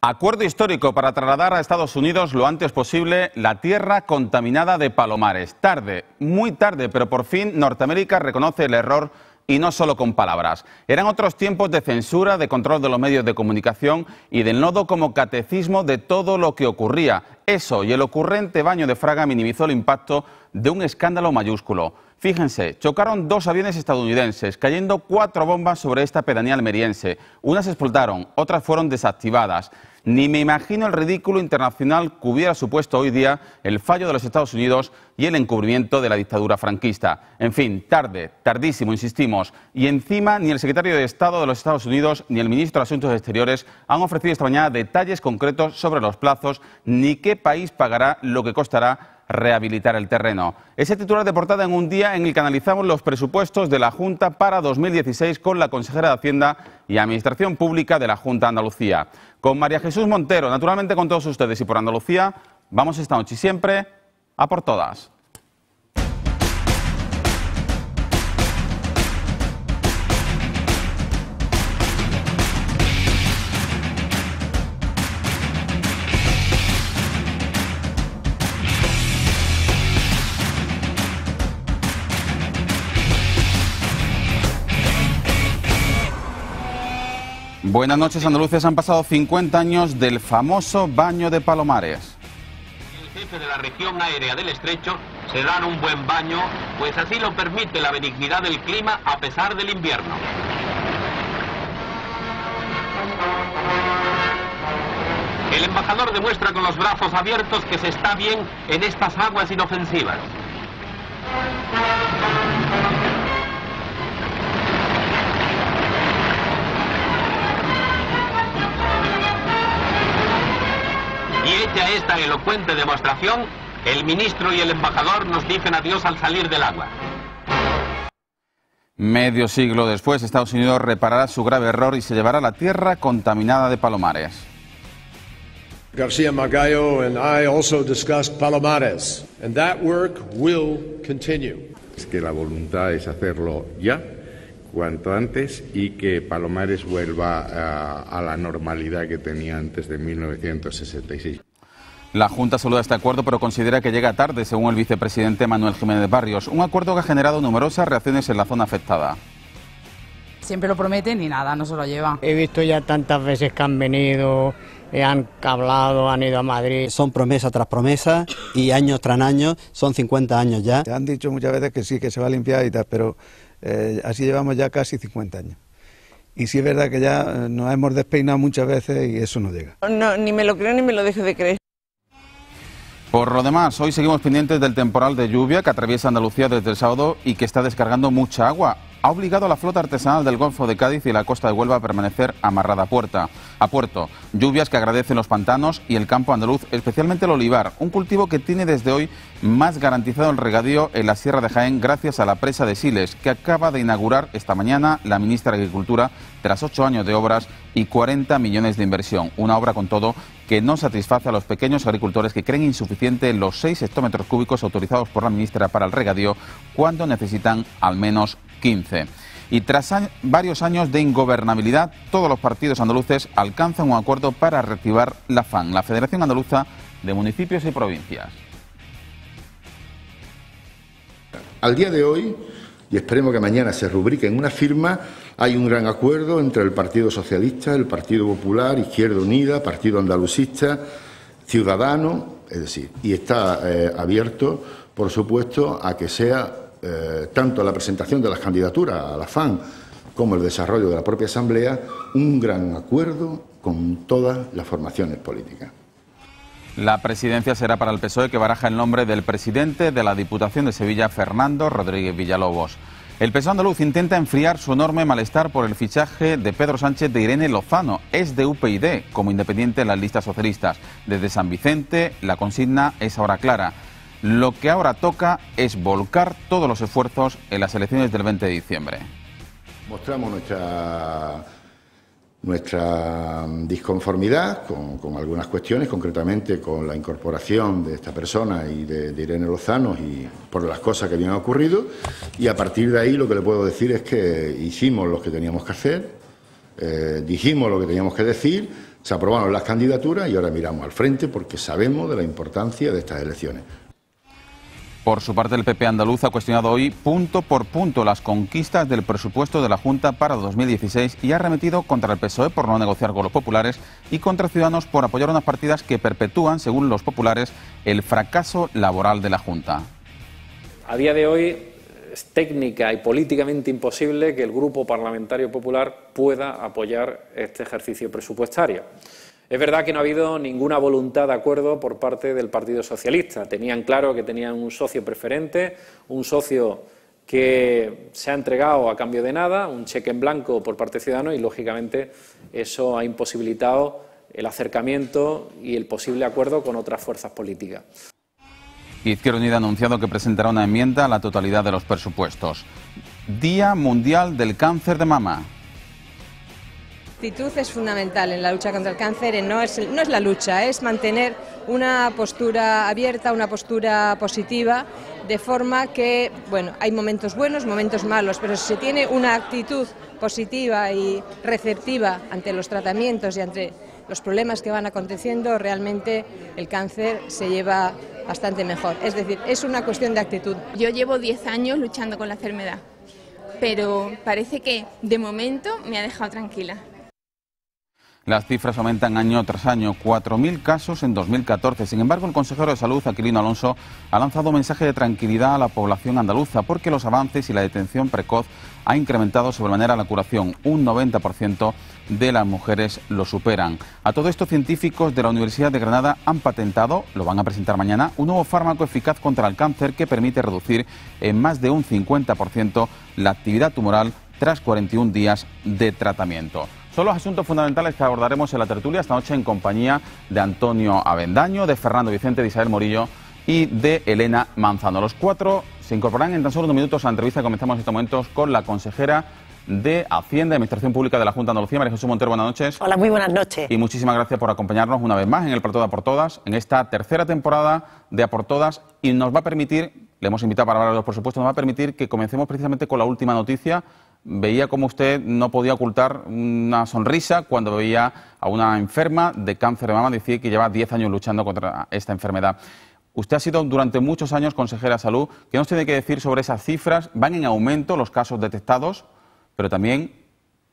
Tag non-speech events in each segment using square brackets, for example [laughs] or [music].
Acuerdo histórico para trasladar a Estados Unidos lo antes posible la tierra contaminada de Palomares. Tarde, muy tarde, pero por fin Norteamérica reconoce el error y no solo con palabras. Eran otros tiempos de censura, de control de los medios de comunicación y del nodo como catecismo de todo lo que ocurría. Eso y el ocurrente baño de Fraga minimizó el impacto de un escándalo mayúsculo. Fíjense, chocaron dos aviones estadounidenses, cayendo cuatro bombas sobre esta pedanía almeriense. Unas explotaron, otras fueron desactivadas. Ni me imagino el ridículo internacional que hubiera supuesto hoy día el fallo de los Estados Unidos y el encubrimiento de la dictadura franquista. En fin, tarde, tardísimo, insistimos. Y encima ni el secretario de Estado de los Estados Unidos ni el ministro de Asuntos Exteriores han ofrecido esta mañana detalles concretos sobre los plazos ni qué país pagará lo que costará rehabilitar el terreno. Ese titular de portada en un día en el que analizamos los presupuestos de la Junta para 2016 con la consejera de Hacienda y Administración Pública de la Junta de Andalucía. Con María Jesús Montero, naturalmente con todos ustedes y por Andalucía, vamos esta noche y siempre a por todas. Buenas noches, andaluces. Han pasado 50 años del famoso baño de Palomares. El jefe de la región aérea del estrecho se dan un buen baño, pues así lo permite la benignidad del clima a pesar del invierno. El embajador demuestra con los brazos abiertos que se está bien en estas aguas inofensivas. Y hecha esta elocuente demostración, el ministro y el embajador nos dicen adiós al salir del agua. Medio siglo después, Estados Unidos reparará su grave error y se llevará la tierra contaminada de Palomares. Garcia Magallo and I also discussed Palomares, and that work will continue. Es que la voluntad es hacerlo ya, cuanto antes, y que Palomares vuelva a, a la normalidad que tenía antes de 1966. La Junta saluda este acuerdo, pero considera que llega tarde, según el vicepresidente Manuel Jiménez Barrios. Un acuerdo que ha generado numerosas reacciones en la zona afectada. Siempre lo prometen y nada, no se lo llevan. He visto ya tantas veces que han venido, eh, han hablado, han ido a Madrid. Son promesa tras promesa y año tras año, son 50 años ya. Han dicho muchas veces que sí, que se va a limpiar y tal, pero eh, así llevamos ya casi 50 años. Y sí es verdad que ya eh, nos hemos despeinado muchas veces y eso no llega. No, ni me lo creo ni me lo dejo de creer. Por lo demás, hoy seguimos pendientes del temporal de lluvia que atraviesa Andalucía desde el sábado y que está descargando mucha agua. Ha obligado a la flota artesanal del Golfo de Cádiz y la costa de Huelva a permanecer amarrada a, puerta, a puerto. Lluvias que agradecen los pantanos y el campo andaluz, especialmente el olivar, un cultivo que tiene desde hoy más garantizado el regadío en la Sierra de Jaén gracias a la presa de Siles, que acaba de inaugurar esta mañana la ministra de Agricultura tras ocho años de obras y 40 millones de inversión. Una obra con todo que no satisface a los pequeños agricultores que creen insuficiente los 6 hectómetros cúbicos autorizados por la ministra para el regadío cuando necesitan al menos 15. Y tras varios años de ingobernabilidad, todos los partidos andaluces alcanzan un acuerdo para reactivar la FAN, la Federación Andaluza de Municipios y Provincias. Al día de hoy, y esperemos que mañana se rubrique en una firma, hay un gran acuerdo entre el Partido Socialista, el Partido Popular, Izquierda Unida, Partido Andalucista, Ciudadano, es decir, y está eh, abierto, por supuesto, a que sea eh, tanto la presentación de las candidaturas a la FAN como el desarrollo de la propia Asamblea un gran acuerdo con todas las formaciones políticas. La presidencia será para el PSOE que baraja el nombre del presidente de la Diputación de Sevilla, Fernando Rodríguez Villalobos. El PSOE andaluz intenta enfriar su enorme malestar por el fichaje de Pedro Sánchez de Irene Lozano. Es de UPyD, como independiente en las listas socialistas. Desde San Vicente, la consigna es ahora clara. Lo que ahora toca es volcar todos los esfuerzos en las elecciones del 20 de diciembre. Mostramos nuestra disconformidad con, algunas cuestiones, concretamente con la incorporación de esta persona y de, Irene Lozano y por las cosas que habían ocurrido. Y a partir de ahí lo que le puedo decir es que hicimos lo que teníamos que hacer, eh, dijimos lo que teníamos que decir, Se aprobaron las candidaturas y ahora miramos al frente porque sabemos de la importancia de estas elecciones. Por su parte, el PP andaluz ha cuestionado hoy punto por punto las conquistas del presupuesto de la Junta para 2016 y ha remetido contra el PSOE por no negociar con los populares y contra Ciudadanos por apoyar unas partidas que perpetúan, según los populares, el fracaso laboral de la Junta. A día de hoy es técnica y políticamente imposible que el Grupo Parlamentario Popular pueda apoyar este ejercicio presupuestario. Es verdad que no ha habido ninguna voluntad de acuerdo por parte del Partido Socialista. Tenían claro que tenían un socio preferente, un socio que se ha entregado a cambio de nada, un cheque en blanco por parte de Ciudadanos y, lógicamente, eso ha imposibilitado el acercamiento y el posible acuerdo con otras fuerzas políticas. Izquierda Unida ha anunciado que presentará una enmienda a la totalidad de los presupuestos. Día Mundial del Cáncer de Mama. La actitud es fundamental en la lucha contra el cáncer, no es, no es la lucha, es mantener una postura abierta, una postura positiva, de forma que, bueno, hay momentos buenos, momentos malos, pero si se tiene una actitud positiva y receptiva ante los tratamientos y ante los problemas que van aconteciendo, realmente el cáncer se lleva bastante mejor. Es decir, es una cuestión de actitud. Yo llevo 10 años luchando con la enfermedad, pero parece que de momento me ha dejado tranquila. Las cifras aumentan año tras año, 4.000 casos en 2014. Sin embargo, el consejero de Salud, Aquilino Alonso, ha lanzado un mensaje de tranquilidad a la población andaluza porque los avances y la detención precoz ha incrementado sobremanera la curación. Un 90% de las mujeres lo superan. A todo esto, científicos de la Universidad de Granada han patentado, lo van a presentar mañana, un nuevo fármaco eficaz contra el cáncer que permite reducir en más de un 50% la actividad tumoral tras 41 días de tratamiento. Son los asuntos fundamentales que abordaremos en la tertulia esta noche en compañía de Antonio Avendaño, de Fernando Vicente, de Isabel Morillo y de Elena Manzano. Los cuatro se incorporarán en tan solo unos minutos a la entrevista que comenzamos en estos momentos con la consejera de Hacienda y Administración Pública de la Junta de Andalucía, María Jesús Montero, buenas noches. Hola, muy buenas noches. Y muchísimas gracias por acompañarnos una vez más en el Plato de A por Todas, en esta tercera temporada de A por Todas, y nos va a permitir, le hemos invitado para hablar de los presupuestos, nos va a permitir que comencemos precisamente con la última noticia veía como usted no podía ocultar una sonrisa cuando veía a una enferma de cáncer de mama, decir que lleva 10 años luchando contra esta enfermedad. Usted ha sido durante muchos años consejera de salud. ¿Qué nos tiene que decir sobre esas cifras? Van en aumento los casos detectados, pero también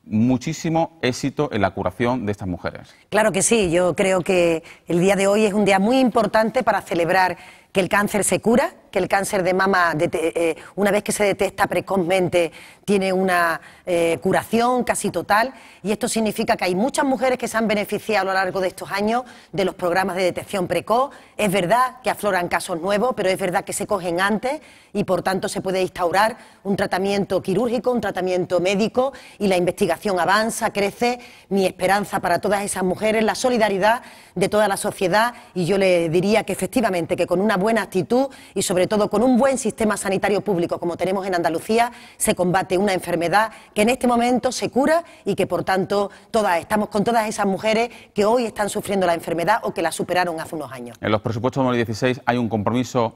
muchísimo éxito en la curación de estas mujeres. Claro que sí, yo creo que el día de hoy es un día muy importante para celebrar que el cáncer se cura, que el cáncer de mama, eh, una vez que se detecta precozmente, tiene una eh, curación casi total. Y esto significa que hay muchas mujeres que se han beneficiado a lo largo de estos años de los programas de detección precoz. Es verdad que afloran casos nuevos, pero es verdad que se cogen antes y por tanto se puede instaurar un tratamiento quirúrgico, un tratamiento médico y la investigación avanza, crece. Mi esperanza para todas esas mujeres, la solidaridad de toda la sociedad y yo le diría que efectivamente que con una buena actitud y sobre todo con un buen sistema sanitario público como tenemos en Andalucía, se combate una enfermedad que en este momento se cura y que por tanto todas estamos con todas esas mujeres que hoy están sufriendo la enfermedad o que la superaron hace unos años. En los presupuestos de 2016 hay un compromiso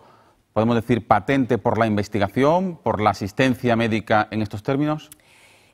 podemos decir patente por la investigación, por la asistencia médica en estos términos.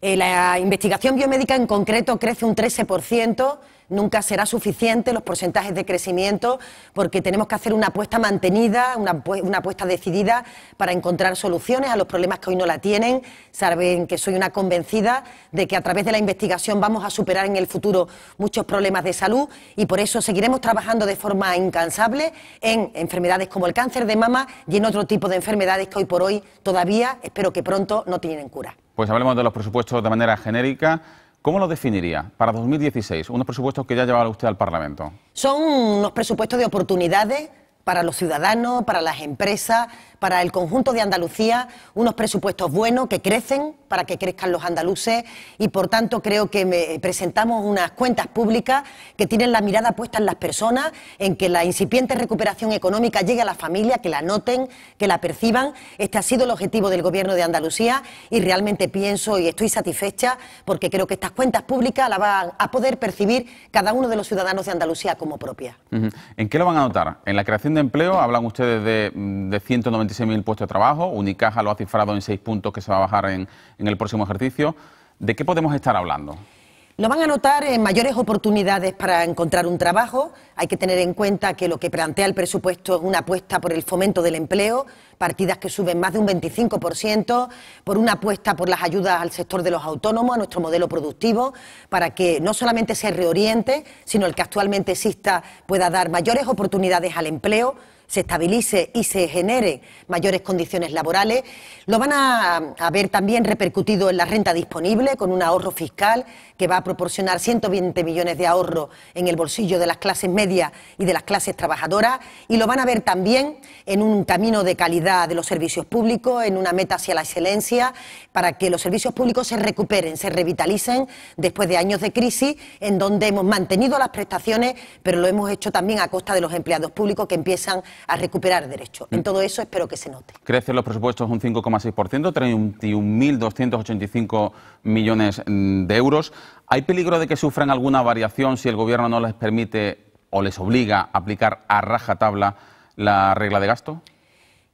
Eh, la investigación biomédica en concreto crece un 13% nunca será suficiente los porcentajes de crecimiento porque tenemos que hacer una apuesta mantenida, una, apuesta decidida para encontrar soluciones a los problemas que hoy no la tienen. Saben que soy una convencida de que a través de la investigación vamos a superar en el futuro muchos problemas de salud y por eso seguiremos trabajando de forma incansable en enfermedades como el cáncer de mama y en otro tipo de enfermedades que hoy por hoy todavía, espero que pronto, no tienen cura. Pues hablemos de los presupuestos de manera genérica. ¿Cómo lo definiría para 2016? Unos presupuestos que ya llevaba usted al Parlamento. Son unos presupuestos de oportunidades para los ciudadanos, para las empresas, para el conjunto de Andalucía, unos presupuestos buenos que crecen para que crezcan los andaluces y, por tanto, creo que presentamos unas cuentas públicas que tienen la mirada puesta en las personas, en que la incipiente recuperación económica llegue a la familia, que la noten, que la perciban. Este ha sido el objetivo del Gobierno de Andalucía y realmente pienso y estoy satisfecha porque creo que estas cuentas públicas las van a poder percibir cada uno de los ciudadanos de Andalucía como propia ¿En qué lo van a notar? ¿En la creación de empleo? Hablan ustedes de, mm, de 27.000 puestos de trabajo, Unicaja lo ha cifrado en 6 puntos que se va a bajar en, en el próximo ejercicio. ¿De qué podemos estar hablando? Nos van a notar eh, mayores oportunidades para encontrar un trabajo. Hay que tener en cuenta que lo que plantea el presupuesto es una apuesta por el fomento del empleo, partidas que suben más de un 25%, por una apuesta por las ayudas al sector de los autónomos, a nuestro modelo productivo, para que no solamente se reoriente, sino el que actualmente exista pueda dar mayores oportunidades al empleo se estabilice y se genere mayores condiciones laborales. Lo van a, ver también repercutido en la renta disponible con un ahorro fiscal que va a proporcionar 120 millones de ahorro en el bolsillo de las clases medias y de las clases trabajadoras y lo van a ver también en un camino de calidad de los servicios públicos, en una meta hacia la excelencia, para que los servicios públicos se recuperen, se revitalicen después de años de crisis en donde hemos mantenido las prestaciones, pero lo hemos hecho también a costa de los empleados públicos que empiezan a recuperar derechos. En mm. todo eso espero que se note. Crecen los presupuestos un 5,6%, 31.285 millones mm, de euros. ¿Hay peligro de que sufran alguna variación si el Gobierno no les permite o les obliga a aplicar a rajatabla la regla de gasto?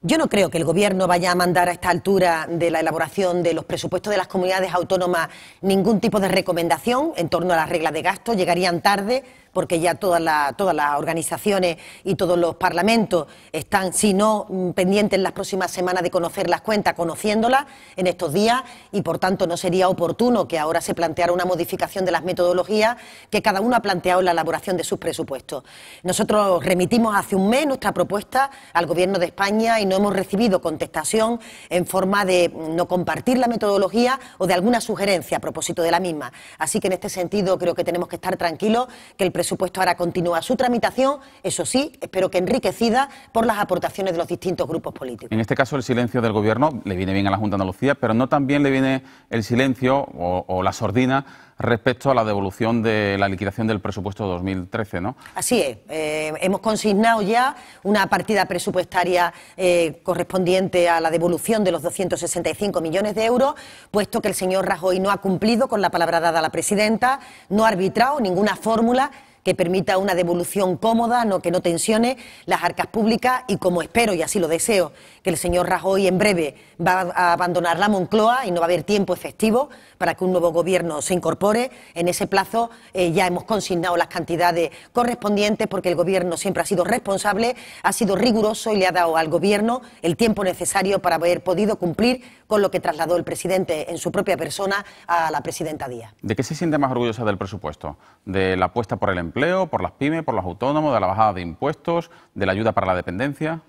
Yo no creo que el Gobierno vaya a mandar a esta altura de la elaboración de los presupuestos de las comunidades autónomas ningún tipo de recomendación en torno a la regla de gasto. Llegarían tarde porque ya todas, todas las organizaciones y todos los parlamentos están, si no mm, pendientes en las próximas semanas de conocer las cuentas, conociéndolas en estos días y, por tanto, no sería oportuno que ahora se planteara una modificación de las metodologías que cada uno ha planteado en la elaboración de sus presupuestos. Nosotros remitimos hace un mes nuestra propuesta al Gobierno de España y no hemos recibido contestación en forma de mm, no compartir la metodología o de alguna sugerencia a propósito de la misma. Así que, en este sentido, creo que tenemos que estar tranquilos que el presupuesto ahora continúa su tramitación, eso sí, espero que enriquecida por las aportaciones de los distintos grupos políticos. En este caso, el silencio del Gobierno le viene bien a la Junta de Andalucía, pero no también le viene el silencio o, la sordina respecto a la devolución de la liquidación del presupuesto de 2013, ¿no? Así es. Eh, hemos consignado ya una partida presupuestaria eh, correspondiente a la devolución de los 265 millones de euros, puesto que el señor Rajoy no ha cumplido con la palabra dada a la presidenta, no ha arbitrado ninguna fórmula que permita una devolución cómoda, no, que no tensione las arcas públicas y como espero y así lo deseo, que el señor Rajoy en breve va a abandonar la Moncloa y no va a haber tiempo efectivo para que un nuevo gobierno se incorpore. En ese plazo eh, ya hemos consignado las cantidades correspondientes porque el gobierno siempre ha sido responsable, ha sido riguroso y le ha dado al gobierno el tiempo necesario para haber podido cumplir con lo que trasladó el presidente en su propia persona a la presidenta Díaz. ¿De qué se siente más orgullosa del presupuesto? ¿De la apuesta por el empleo, por las pymes, por los autónomos, de la bajada de impuestos, de la ayuda para la dependencia?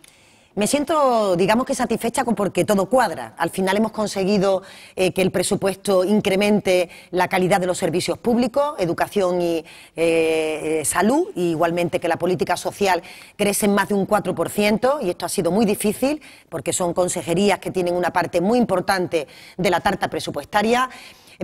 Me siento, digamos que satisfecha porque todo cuadra. Al final hemos conseguido eh, que el presupuesto incremente la calidad de los servicios públicos, educación y eh, eh, salud, igualmente que la política social crece en más de un 4%, y esto ha sido muy difícil porque son consejerías que tienen una parte muy importante de la tarta presupuestaria.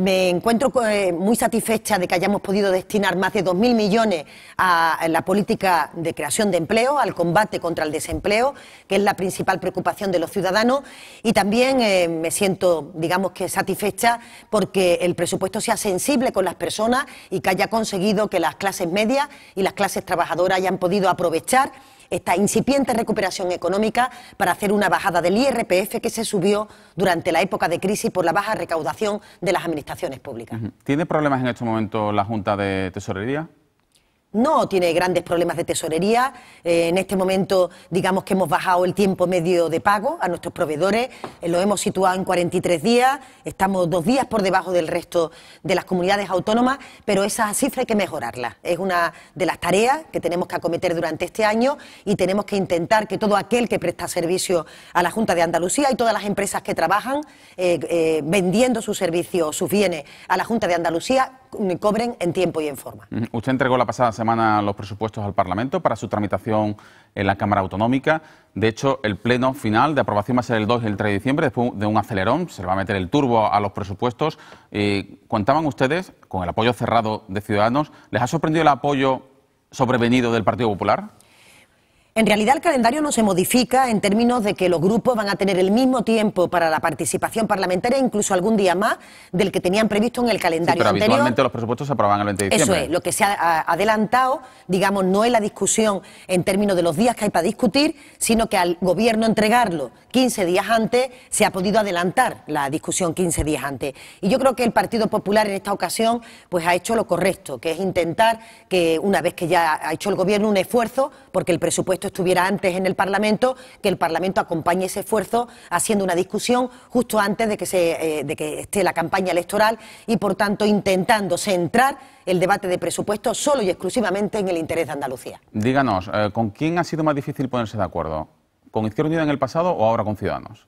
Me encuentro eh, muy satisfecha de que hayamos podido destinar más de 2.000 millones a la política de creación de empleo, al combate contra el desempleo, que es la principal preocupación de los ciudadanos. Y también eh, me siento, digamos que satisfecha porque el presupuesto sea sensible con las personas y que haya conseguido que las clases medias y las clases trabajadoras hayan podido aprovechar esta incipiente recuperación económica para hacer una bajada del IRPF que se subió durante la época de crisis por la baja recaudación de las administraciones públicas. ¿Tiene problemas en este momento la Junta de Tesorería? No tiene grandes problemas de tesorería. Eh, en este momento, digamos que hemos bajado el tiempo medio de pago a nuestros proveedores, eh, lo hemos situado en 43 días, estamos dos días por debajo del resto de las comunidades autónomas, pero esa cifra hay que mejorarla. Es una de las tareas que tenemos que acometer durante este año y tenemos que intentar que todo aquel que presta servicio a la Junta de Andalucía y todas las empresas que trabajan eh, vendiendo sus servicios, sus bienes a la Junta de Andalucía, cobren en tiempo y en forma. Usted entregó la pasada semana los presupuestos al Parlamento para su tramitación en la Cámara Autonómica. De hecho, el pleno final de aprobación va a ser el 2 y el 3 de diciembre, después de un acelerón, se le va a meter el turbo a los presupuestos. Eh, contaban ustedes con el apoyo cerrado de Ciudadanos. ¿Les ha sorprendido el apoyo sobrevenido del Partido Popular? En realidad el calendario no se modifica en términos de que los grupos van a tener el mismo tiempo para la participación parlamentaria, incluso algún día más del que tenían previsto en el Sí, calendario pero anterior. habitualmente los presupuestos se aprobaban el 20 de Eso diciembre. es, lo que se ha adelantado, digamos, no es la discusión en términos de los días que hay para discutir, sino que al gobierno entregarlo 15 días antes, se ha podido adelantar la discusión 15 días antes. Y yo creo que el Partido Popular en esta ocasión pues ha hecho lo correcto, que es intentar que una vez que ya ha hecho el gobierno un esfuerzo, porque el presupuesto estuviera antes en el Parlamento, que el Parlamento acompañe ese esfuerzo haciendo una discusión justo antes de que, se, eh, de que esté la campaña electoral y, por tanto, intentando centrar el debate de presupuesto solo y exclusivamente en el interés de Andalucía. Díganos, eh, ¿con quién ha sido más difícil ponerse de acuerdo? ¿Con Izquierda Unida en el pasado o ahora con Ciudadanos?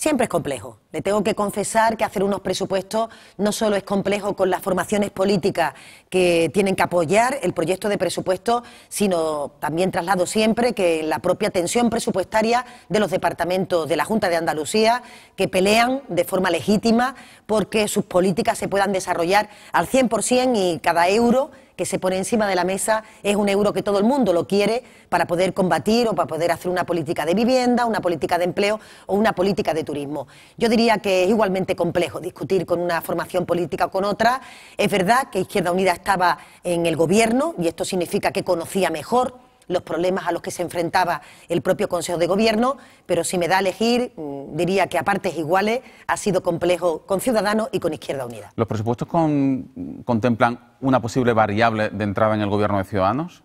Siempre es complejo. Le tengo que confesar que hacer unos presupuestos no solo es complejo con las formaciones políticas que tienen que apoyar el proyecto de presupuesto, sino también traslado siempre que la propia tensión presupuestaria de los departamentos de la Junta de Andalucía, que pelean de forma legítima porque sus políticas se puedan desarrollar al 100% y cada euro que se pone encima de la mesa es un euro que todo el mundo lo quiere para poder combatir o para poder hacer una política de vivienda, una política de empleo o una política de turismo. Yo diría que es igualmente complejo discutir con una formación política o con otra. Es verdad que Izquierda Unida estaba en el gobierno y esto significa que conocía mejor los problemas a los que se enfrentaba el propio Consejo de Gobierno, pero si me da a elegir, mm, diría que a partes iguales ha sido complejo con Ciudadanos y con Izquierda Unida. ¿Los presupuestos con- contemplan una posible variable de entrada en el gobierno de Ciudadanos?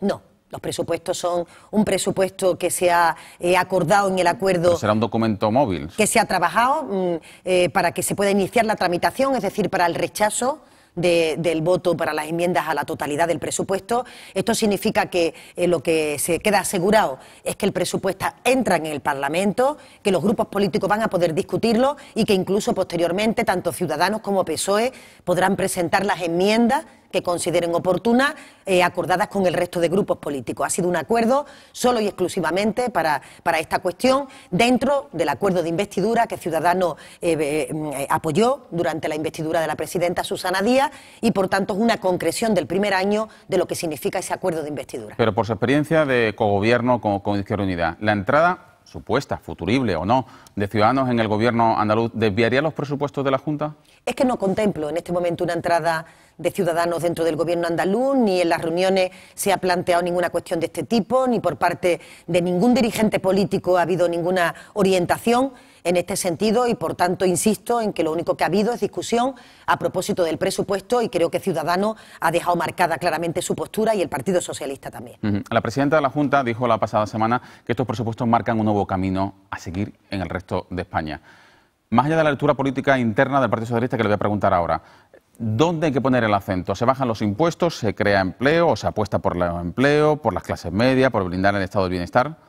No, los presupuestos son un presupuesto que se ha eh, acordado en el acuerdo Pero será un documento móvil. que se ha trabajado mm, eh, para que se pueda iniciar la tramitación, es decir, para el rechazo de- del voto para las enmiendas a la totalidad del presupuesto. Esto significa que eh, lo que se queda asegurado es que el presupuesto entra en el Parlamento, que los grupos políticos van a poder discutirlo y que incluso posteriormente tanto Ciudadanos como PSOE podrán presentar las enmiendas que consideren oportunas, eh, acordadas con el resto de grupos políticos. Ha sido un acuerdo solo y exclusivamente para, para esta cuestión, dentro del acuerdo de investidura que Ciudadanos eh, eh, apoyó durante la investidura de la presidenta Susana Díaz y, por tanto, es una concreción del primer año de lo que significa ese acuerdo de investidura. Pero por su experiencia de cogobierno con, con Izquierda Unida, ¿la entrada supuesta, futurible o no, de Ciudadanos en el gobierno andaluz desviaría los presupuestos de la Junta? Es que no contemplo en este momento una entrada de ciudadanos dentro del gobierno andaluz, ni en las reuniones se ha planteado ninguna cuestión de este tipo, ni por parte de ningún dirigente político ha habido ninguna orientación en este sentido y por tanto insisto en que lo único que ha habido es discusión a propósito del presupuesto y creo que Ciudadanos ha dejado marcada claramente su postura y el Partido Socialista también. La presidenta de la Junta dijo la pasada semana que estos presupuestos marcan un nuevo camino a seguir en el resto de España. Más allá de la lectura política interna del Partido Socialista, que le voy a preguntar ahora, ¿dónde hay que poner el acento? ¿Se bajan los impuestos, se crea empleo o se apuesta por el empleo, por las clases medias, por blindar el estado del bienestar?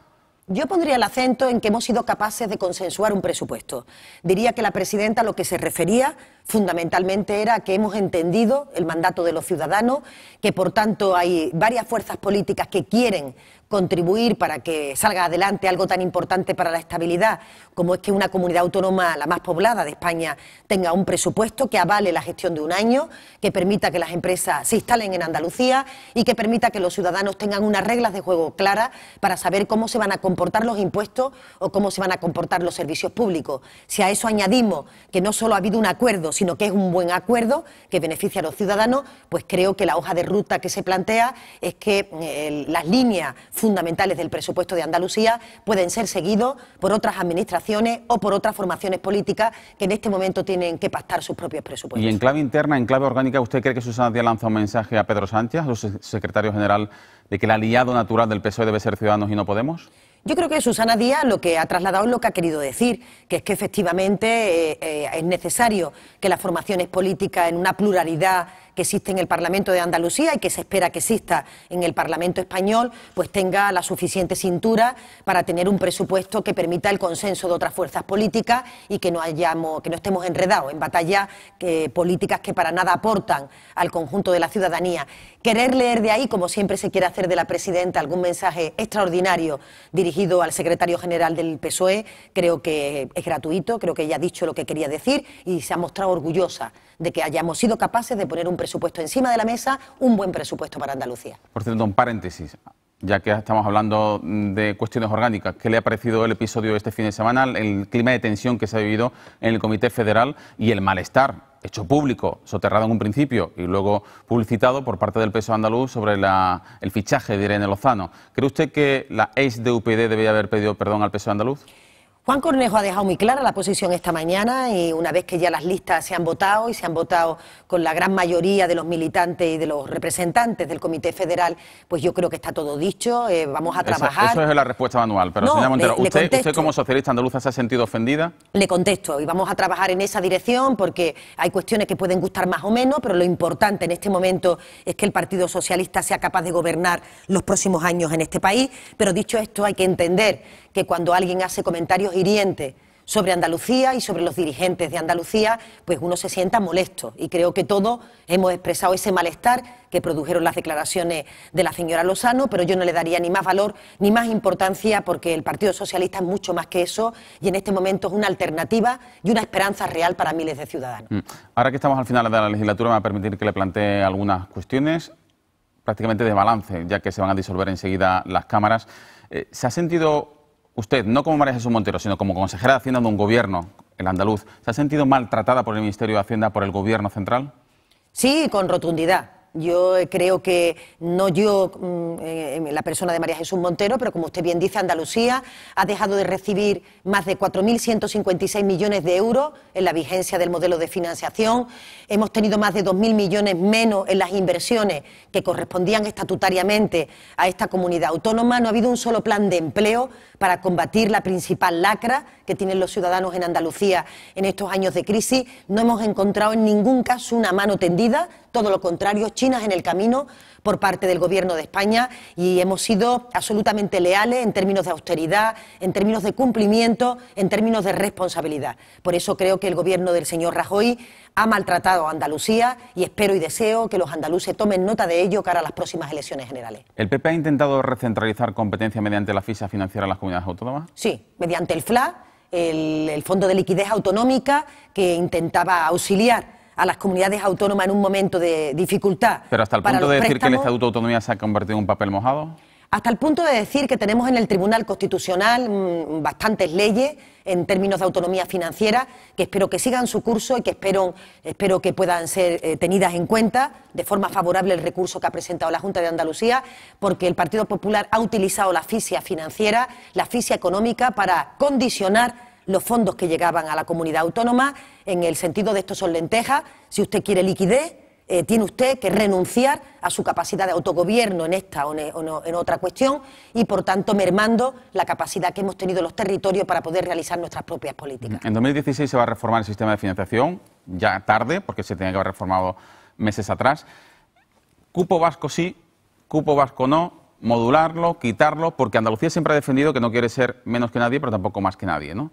Yo pondría el acento en que hemos sido capaces de consensuar un presupuesto. Diría que la presidenta lo que se refería fundamentalmente era que hemos entendido el mandato de los ciudadanos, que por tanto hay varias fuerzas políticas que quieren contribuir para que salga adelante algo tan importante para la estabilidad como es que una comunidad autónoma, la más poblada de España, tenga un presupuesto que avale la gestión de un año, que permita que las empresas se instalen en Andalucía y que permita que los ciudadanos tengan unas reglas de juego claras para saber cómo se van a comportar los impuestos o cómo se van a comportar los servicios públicos. Si a eso añadimos que no solo ha habido un acuerdo, sino que es un buen acuerdo que beneficia a los ciudadanos, pues creo que la hoja de ruta que se plantea es que eh, las líneas fundamentales del presupuesto de Andalucía pueden ser seguidos por otras administraciones o por otras formaciones políticas que en este momento tienen que pactar sus propios presupuestos. Y en clave interna, en clave orgánica, ¿usted cree que Susana Díaz lanza un mensaje a Pedro Sánchez, a su secretario general, de que el aliado natural del PSOE debe ser Ciudadanos y no Podemos? Yo creo que Susana Díaz lo que ha trasladado es lo que ha querido decir, que es que efectivamente eh, eh, es necesario que las formaciones políticas en una pluralidad que existe en el Parlamento de Andalucía y que se espera que exista en el Parlamento español, pues tenga la suficiente cintura para tener un presupuesto que permita el consenso de otras fuerzas políticas y que no hayamos, que no estemos enredados en batallas políticas que para nada aportan al conjunto de la ciudadanía. Querer leer de ahí, como siempre se quiere hacer de la presidenta, algún mensaje extraordinario dirigido al secretario general del PSOE, creo que es gratuito, creo que ella ha dicho lo que quería decir y se ha mostrado orgullosa de que hayamos sido capaces de poner un presupuesto encima de la mesa, un buen presupuesto para Andalucía. Por cierto, un paréntesis. ya que estamos hablando de cuestiones orgánicas, ¿qué le ha parecido el episodio este fin de semana, el clima de tensión que se ha vivido en el Comité Federal y el malestar hecho público, soterrado en un principio y luego publicitado por parte del peso andaluz sobre el fichaje de Irene Lozano? ¿Cree usted que la ex de UPD debería haber pedido perdón al peso andaluz? Juan Cornejo ha dejado muy clara la posición esta mañana y una vez que ya las listas se han votado y se han votado con la gran mayoría de los militantes y de los representantes del Comité Federal, pues yo creo que está todo dicho, eh, vamos a trabajar. Eso, es la respuesta manual, pero señora Montero, ¿usted, ¿usted como socialista andaluza se ha sentido ofendida? Le contesto y vamos a trabajar en esa dirección porque hay cuestiones que pueden gustar más o menos, pero lo importante en este momento es que el Partido Socialista sea capaz de gobernar los próximos años en este país, pero dicho esto hay que entender que cuando alguien hace comentarios hirientes sobre Andalucía y sobre los dirigentes de Andalucía, pues uno se sienta molesto. Y creo que todos hemos expresado ese malestar que produjeron las declaraciones de la señora Lozano, pero yo no le daría ni más valor ni más importancia porque el Partido Socialista es mucho más que eso y en este momento es una alternativa y una esperanza real para miles de ciudadanos. Mm. Ahora que estamos al final de la legislatura, me va a permitir que le plantee algunas cuestiones prácticamente de balance, ya que se van a disolver enseguida las cámaras. Eh, ¿Se ha sentido usted, no como María Jesús Montero, sino como consejera de Hacienda de un gobierno, el andaluz, ¿se ha sentido maltratada por el Ministerio de Hacienda, por el gobierno central? Sí, con rotundidad. Yo creo que no yo, mm, eh, la persona de María Jesús Montero, pero como usted bien dice, Andalucía ha dejado de recibir más de 4.156 millones de euros en la vigencia del modelo de financiación. Hemos tenido más de 2.000 millones menos en las inversiones que correspondían estatutariamente a esta comunidad autónoma. No ha habido un solo plan de empleo para combatir la principal lacra que tienen los ciudadanos en Andalucía en estos años de crisis. No hemos encontrado en ningún caso una mano tendida, todo lo contrario, chinas en el camino por parte del Gobierno de España y hemos sido absolutamente leales en términos de austeridad, en términos de cumplimiento, en términos de responsabilidad. Por eso creo que el Gobierno del señor Rajoy ha maltratado a Andalucía y espero y deseo que los andaluces tomen nota de ello cara a las próximas elecciones generales. ¿El PP ha intentado recentralizar competencia mediante la ficha financiera en las comunidades autónomas? Sí, mediante el FLA, el, Fondo de Liquidez Autonómica, que intentaba auxiliar a las comunidades autónomas en un momento de dificultad. Pero hasta el punto de decir que el Estatuto de Autonomía se ha convertido en un papel mojado hasta el punto de decir que tenemos en el Tribunal Constitucional mm, bastantes leyes en términos de autonomía financiera que espero que sigan su curso y que espero, espero que puedan ser eh, tenidas en cuenta de forma favorable el recurso que ha presentado la Junta de Andalucía, porque el Partido Popular ha utilizado la fisia financiera, la fisia económica para condicionar los fondos que llegaban a la comunidad autónoma en el sentido de estos son lentejas, si usted quiere liquidez eh, tiene usted que renunciar a su capacidad de autogobierno en esta o en, otra cuestión y, por tanto, mermando la capacidad que hemos tenido los territorios para poder realizar nuestras propias políticas. En 2016 se va a reformar el sistema de financiación, ya tarde, porque se tenía que haber reformado meses atrás. Cupo vasco sí, cupo vasco no, modularlo, quitarlo, porque Andalucía siempre ha defendido que no quiere ser menos que nadie, pero tampoco más que nadie, ¿no?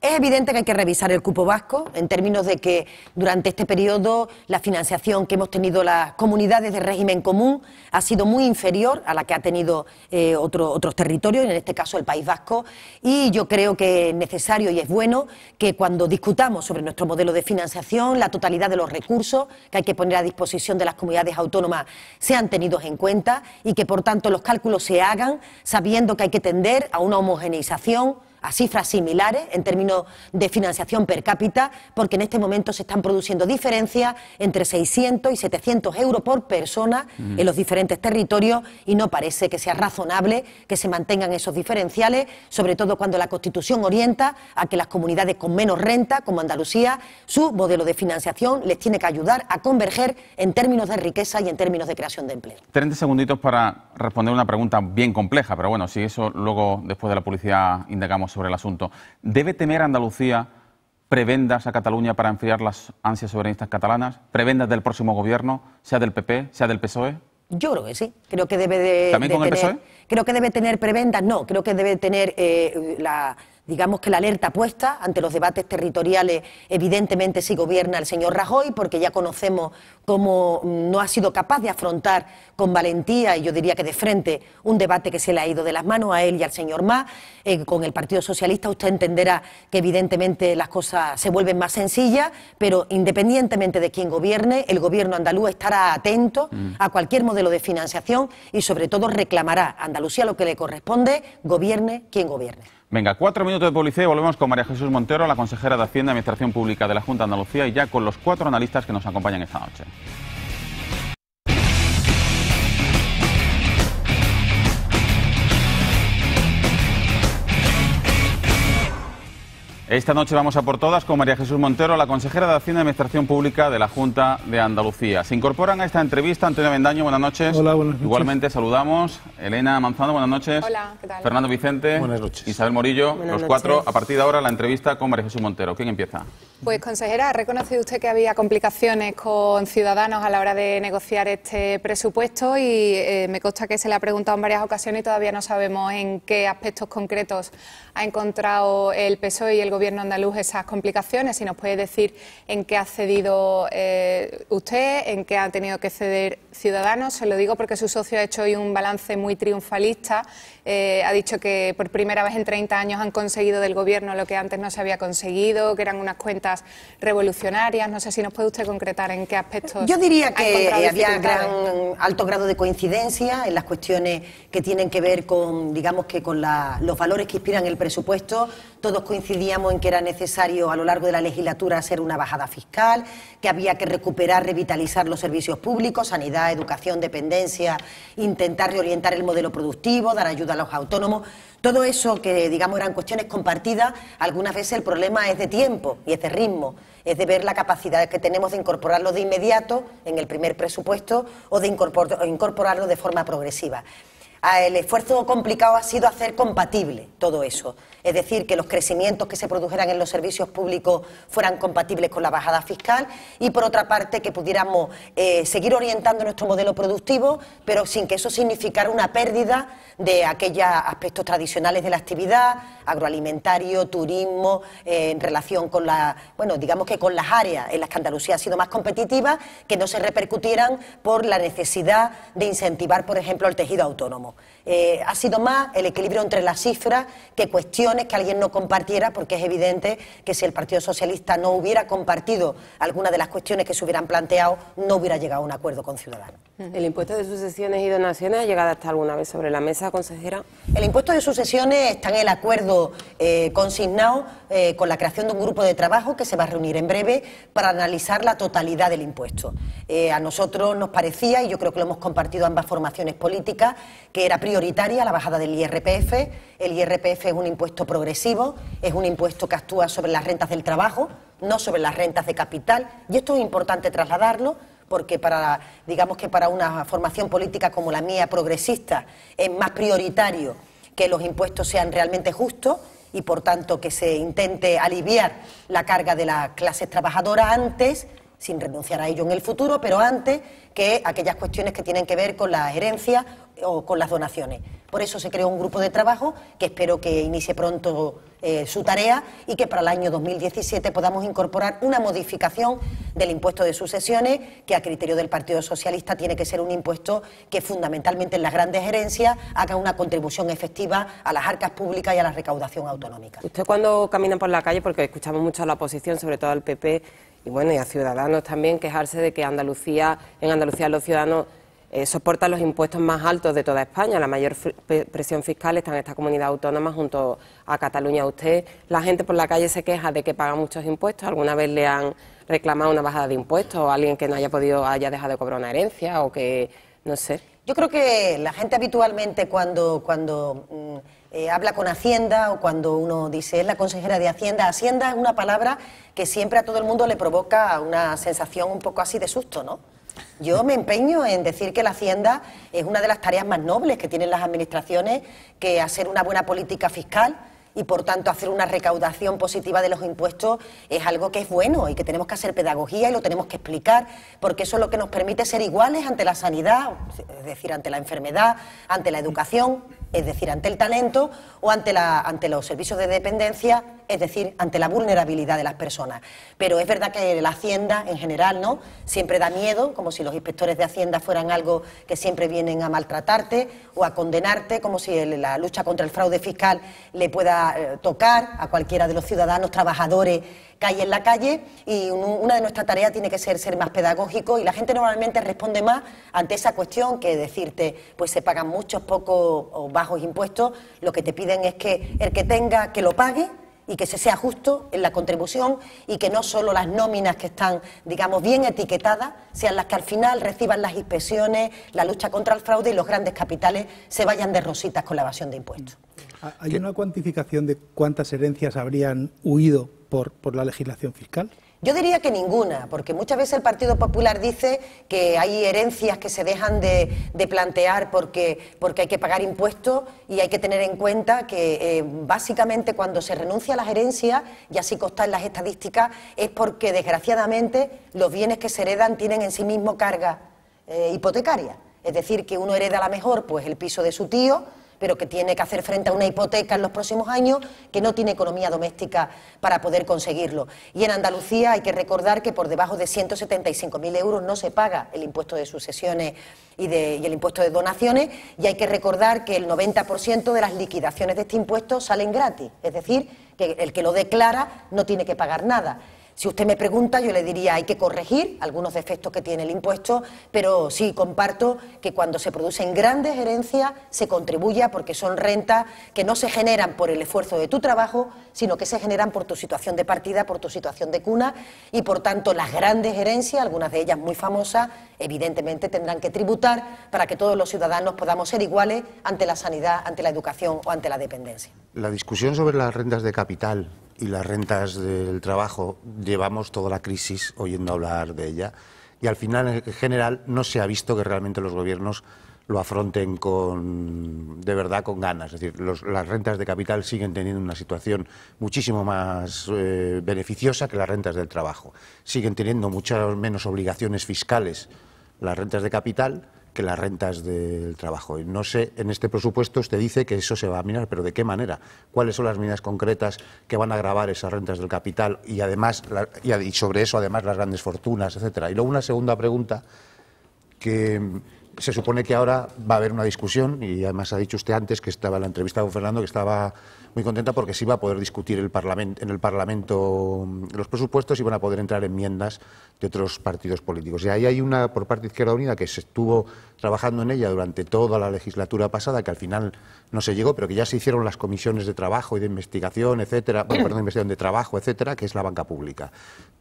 Es evidente que hay que revisar el cupo vasco en términos de que durante este periodo la financiación que hemos tenido las comunidades de régimen común ha sido muy inferior a la que ha tenido eh, otros territorios, en este caso el País Vasco, y yo creo que es necesario y es bueno que cuando discutamos sobre nuestro modelo de financiación, la totalidad de los recursos que hay que poner a disposición de las comunidades autónomas sean tenidos en cuenta y que por tanto los cálculos se hagan sabiendo que hay que tender a una homogeneización a cifras similares en términos de financiación per cápita, porque en este momento se están produciendo diferencias entre 600 y 700 euros por persona en los diferentes territorios y no parece que sea razonable que se mantengan esos diferenciales, sobre todo cuando la Constitución orienta a que las comunidades con menos renta, como Andalucía, su modelo de financiación les tiene que ayudar a converger en términos de riqueza y en términos de creación de empleo. 30 segunditos para responder una pregunta bien compleja, pero bueno, si eso luego después de la publicidad indagamos sobre el asunto. ¿Debe temer Andalucía prebendas a Cataluña para enfriar las ansias soberanistas catalanas? ¿Prebendas del próximo gobierno, sea del PP, sea del PSOE? Yo creo que sí. Creo que debe de, ¿También con el PSOE? Creo que debe tener prebendas, no. Creo que debe tener eh, la digamos que la alerta puesta ante los debates territoriales, evidentemente si gobierna el señor Rajoy, porque ya conocemos cómo no ha sido capaz de afrontar con valentía y yo diría que de frente un debate que se le ha ido de las manos a él y al señor Mas. Eh, con el Partido Socialista usted entenderá que evidentemente las cosas se vuelven más sencillas, pero independientemente de quién gobierne, el gobierno andaluz estará atento a cualquier modelo de financiación y sobre todo reclamará a Andalucía lo que le corresponde, gobierne quien gobierne. Venga, cuatro minutos de publicidad y volvemos con María Jesús Montero, la consejera de Hacienda y Administración Pública de la Junta de Andalucía y ya con los cuatro analistas que nos acompañan esta noche. Esta noche vamos a por todas con María Jesús Montero, la consejera de Hacienda y Administración Pública de la Junta de Andalucía. Se incorporan a esta entrevista Antonio Bendaño, buenas noches. Hola, buenas noches. Igualmente saludamos. Elena Manzano, buenas noches. Hola, ¿qué tal? Fernando Vicente. Buenas noches. Isabel Morillo, Buenas los noches. cuatro. A partir de ahora la entrevista con María Jesús Montero. ¿Quién empieza? Pues consejera, ¿ha reconocido usted que había complicaciones con Ciudadanos a la hora de negociar este presupuesto? Y eh, me consta que se le ha preguntado en varias ocasiones y todavía no sabemos en qué aspectos concretos ha encontrado el PSOE y el Gobierno andaluz esas complicaciones. Si nos puede decir en qué ha cedido eh, usted, en qué ha tenido que ceder Ciudadanos. Se lo digo porque su socio ha hecho hoy un balance muy triunfalista. Eh, ha dicho que por primera vez en 30 años han conseguido del Gobierno lo que antes no se había conseguido, que eran unas cuentas revolucionarias. No sé si nos puede usted concretar en qué aspectos. Yo diría que había gran alto grado de coincidencia en las cuestiones que tienen que ver con, digamos que con la- los valores que inspiran el presupuesto. Todos coincidíamos en que era necesario a lo largo de la legislatura hacer una bajada fiscal, que había que recuperar, revitalizar los servicios públicos, sanidad, educación, dependencia, intentar reorientar el modelo productivo, dar ayuda a los autónomos. Todo eso que, digamos, eran cuestiones compartidas, algunas veces el problema es de tiempo y es de ritmo, es de ver la capacidad que tenemos de incorporarlo de inmediato en el primer presupuesto o de incorpor- incorporarlo de forma progresiva. Ah, El esfuerzo complicado ha sido hacer compatible todo eso, es decir, que los crecimientos que se produjeran en los servicios públicos fueran compatibles con la bajada fiscal y, por otra parte, que pudiéramos eh, seguir orientando nuestro modelo productivo, pero sin que eso significara una pérdida de aquellos aspectos tradicionales de la actividad, agroalimentario, turismo, eh, en relación con la, bueno, digamos que con las áreas en las que Andalucía ha sido más competitiva, que no se repercutieran por la necesidad de incentivar, por ejemplo, el tejido autónomo. Eh, ha sido más el equilibrio entre las cifras que cuestiones que alguien no compartiera, porque es evidente que si el Partido Socialista no hubiera compartido algunas de las cuestiones que se hubieran planteado, no hubiera llegado a un acuerdo con Ciudadanos. ¿El impuesto de sucesiones y donaciones ha llegado hasta alguna vez sobre la mesa, consejera? El impuesto de sucesiones está en el acuerdo eh, consignado eh, con la creación de un grupo de trabajo que se va a reunir en breve para analizar la totalidad del impuesto. Eh, a nosotros nos parecía, y yo creo que lo hemos compartido ambas formaciones políticas, que era prioritaria la bajada del IRPF. El IRPF es un impuesto progresivo, es un impuesto que actúa sobre las rentas del trabajo, no sobre las rentas de capital, y esto es importante trasladarlo porque para, digamos que para una formación política como la mía, progresista, es más prioritario que los impuestos sean realmente justos y, por tanto, que se intente aliviar la carga de las clases trabajadoras antes, sin renunciar a ello en el futuro, pero antes que aquellas cuestiones que tienen que ver con la herencia o con las donaciones. Por eso se creó un grupo de trabajo que espero que inicie pronto eh, su tarea y que para el año 2017 podamos incorporar una modificación del impuesto de sucesiones que a criterio del Partido Socialista tiene que ser un impuesto que fundamentalmente en las grandes herencias haga una contribución efectiva a las arcas públicas y a la recaudación autonómica. Usted cuando camina por la calle, porque escuchamos mucho a la oposición, sobre todo al PP y bueno, y a Ciudadanos también, quejarse de que Andalucía, en Andalucía los ciudadanos eh, soportan los impuestos más altos de toda España. La mayor presión fiscal está en esta comunidad autónoma junto a Cataluña. Usted, la gente por la calle se queja de que paga muchos impuestos. ¿Alguna vez le han reclamado una bajada de impuestos o alguien que no haya podido, haya dejado de cobrar una herencia o que, no sé? Yo creo que la gente habitualmente cuando, cuando mm, eh, habla con Hacienda o cuando uno dice es la consejera de Hacienda, Hacienda es una palabra que siempre a todo el mundo le provoca una sensación un poco así de susto, ¿no? Yo me empeño en decir que la Hacienda es una de las tareas más nobles que tienen las administraciones, que hacer una buena política fiscal y por tanto hacer una recaudación positiva de los impuestos es algo que es bueno y que tenemos que hacer pedagogía y lo tenemos que explicar porque eso es lo que nos permite ser iguales ante la sanidad, es decir, ante la enfermedad, ante la educación, es decir, ante el talento, o ante, la, ante los servicios de dependencia, es decir, ante la vulnerabilidad de las personas. Pero es verdad que la Hacienda en general ¿no? siempre da miedo, como si los inspectores de Hacienda fueran algo que siempre vienen a maltratarte o a condenarte, como si la lucha contra el fraude fiscal le pueda eh, tocar a cualquiera de los ciudadanos, trabajadores que hay en la calle y un- una de nuestras tareas tiene que ser ser más pedagógico y la gente normalmente responde más ante esa cuestión que decirte pues se pagan muchos, pocos o bajos impuestos, lo que te piden es que el que tenga que lo pague y que se sea justo en la contribución y que no solo las nóminas que están, digamos, bien etiquetadas sean las que al final reciban las inspecciones, la lucha contra el fraude y los grandes capitales se vayan de rositas con la evasión de impuestos. ¿Hay una cuantificación de cuántas herencias habrían huido por, por la legislación fiscal? Yo diría que ninguna, porque muchas veces el Partido Popular dice que hay herencias que se dejan de, plantear porque, porque hay que pagar impuestos y hay que tener en cuenta que eh, básicamente cuando se renuncia a las herencias, y así consta en las estadísticas, es porque desgraciadamente los bienes que se heredan tienen en sí mismo carga eh, hipotecaria. Es decir, que uno hereda a lo mejor pues, el piso de su tío, pero que tiene que hacer frente a una hipoteca en los próximos años, que no tiene economía doméstica para poder conseguirlo. Y en Andalucía hay que recordar que por debajo de 175.000 euros no se paga el impuesto de sucesiones y, el impuesto de donaciones, y hay que recordar que el 90% de las liquidaciones de este impuesto salen gratis, es decir, que el que lo declara no tiene que pagar nada. Si usted me pregunta, yo le diría hay que corregir algunos defectos que tiene el impuesto, pero sí comparto que cuando se producen grandes herencias se contribuya porque son rentas que no se generan por el esfuerzo de tu trabajo, sino que se generan por tu situación de partida, por tu situación de cuna y por tanto las grandes herencias, algunas de ellas muy famosas, evidentemente tendrán que tributar para que todos los ciudadanos podamos ser iguales ante la sanidad, ante la educación o ante la dependencia. La discusión sobre las rentas de capital y las rentas del trabajo, llevamos toda la crisis oyendo hablar de ella y al final, en general, no se ha visto que realmente los gobiernos lo afronten con, de verdad con ganas. Es decir, los- las rentas de capital siguen teniendo una situación muchísimo más eh, beneficiosa que las rentas del trabajo. Siguen teniendo muchas menos obligaciones fiscales las rentas de capital que las rentas del trabajo. Y no sé, en este presupuesto usted dice que eso se va a mirar, pero ¿de qué manera? ¿Cuáles son las medidas concretas que van a grabar esas rentas del capital y además y sobre eso además las grandes fortunas, etcétera? Y luego una segunda pregunta que se supone que ahora va a haber una discusión y además ha dicho usted antes que estaba en la entrevista con Fernando que estaba muy contenta porque se iba a poder discutir el Parlamento, en el Parlamento mm, los presupuestos y van a poder entrar enmiendas de otros partidos políticos. Y ahí hay una por parte de Izquierda Unida que se estuvo trabajando en ella durante toda la legislatura pasada, que al final no se llegó, pero que ya se hicieron las comisiones de trabajo y de investigación, etcétera, bueno, perdón, investigación de trabajo, etcétera, que es la banca pública.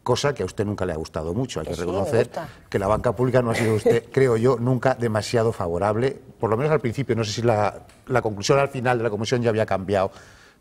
Cosa que a usted nunca le ha gustado mucho. Hay que Sí, reconocer que la banca pública no ha sido usted, [laughs] creo yo, nunca demasiado favorable, por lo menos al principio, no sé si la, la conclusión al final de la comisión ya había cambiado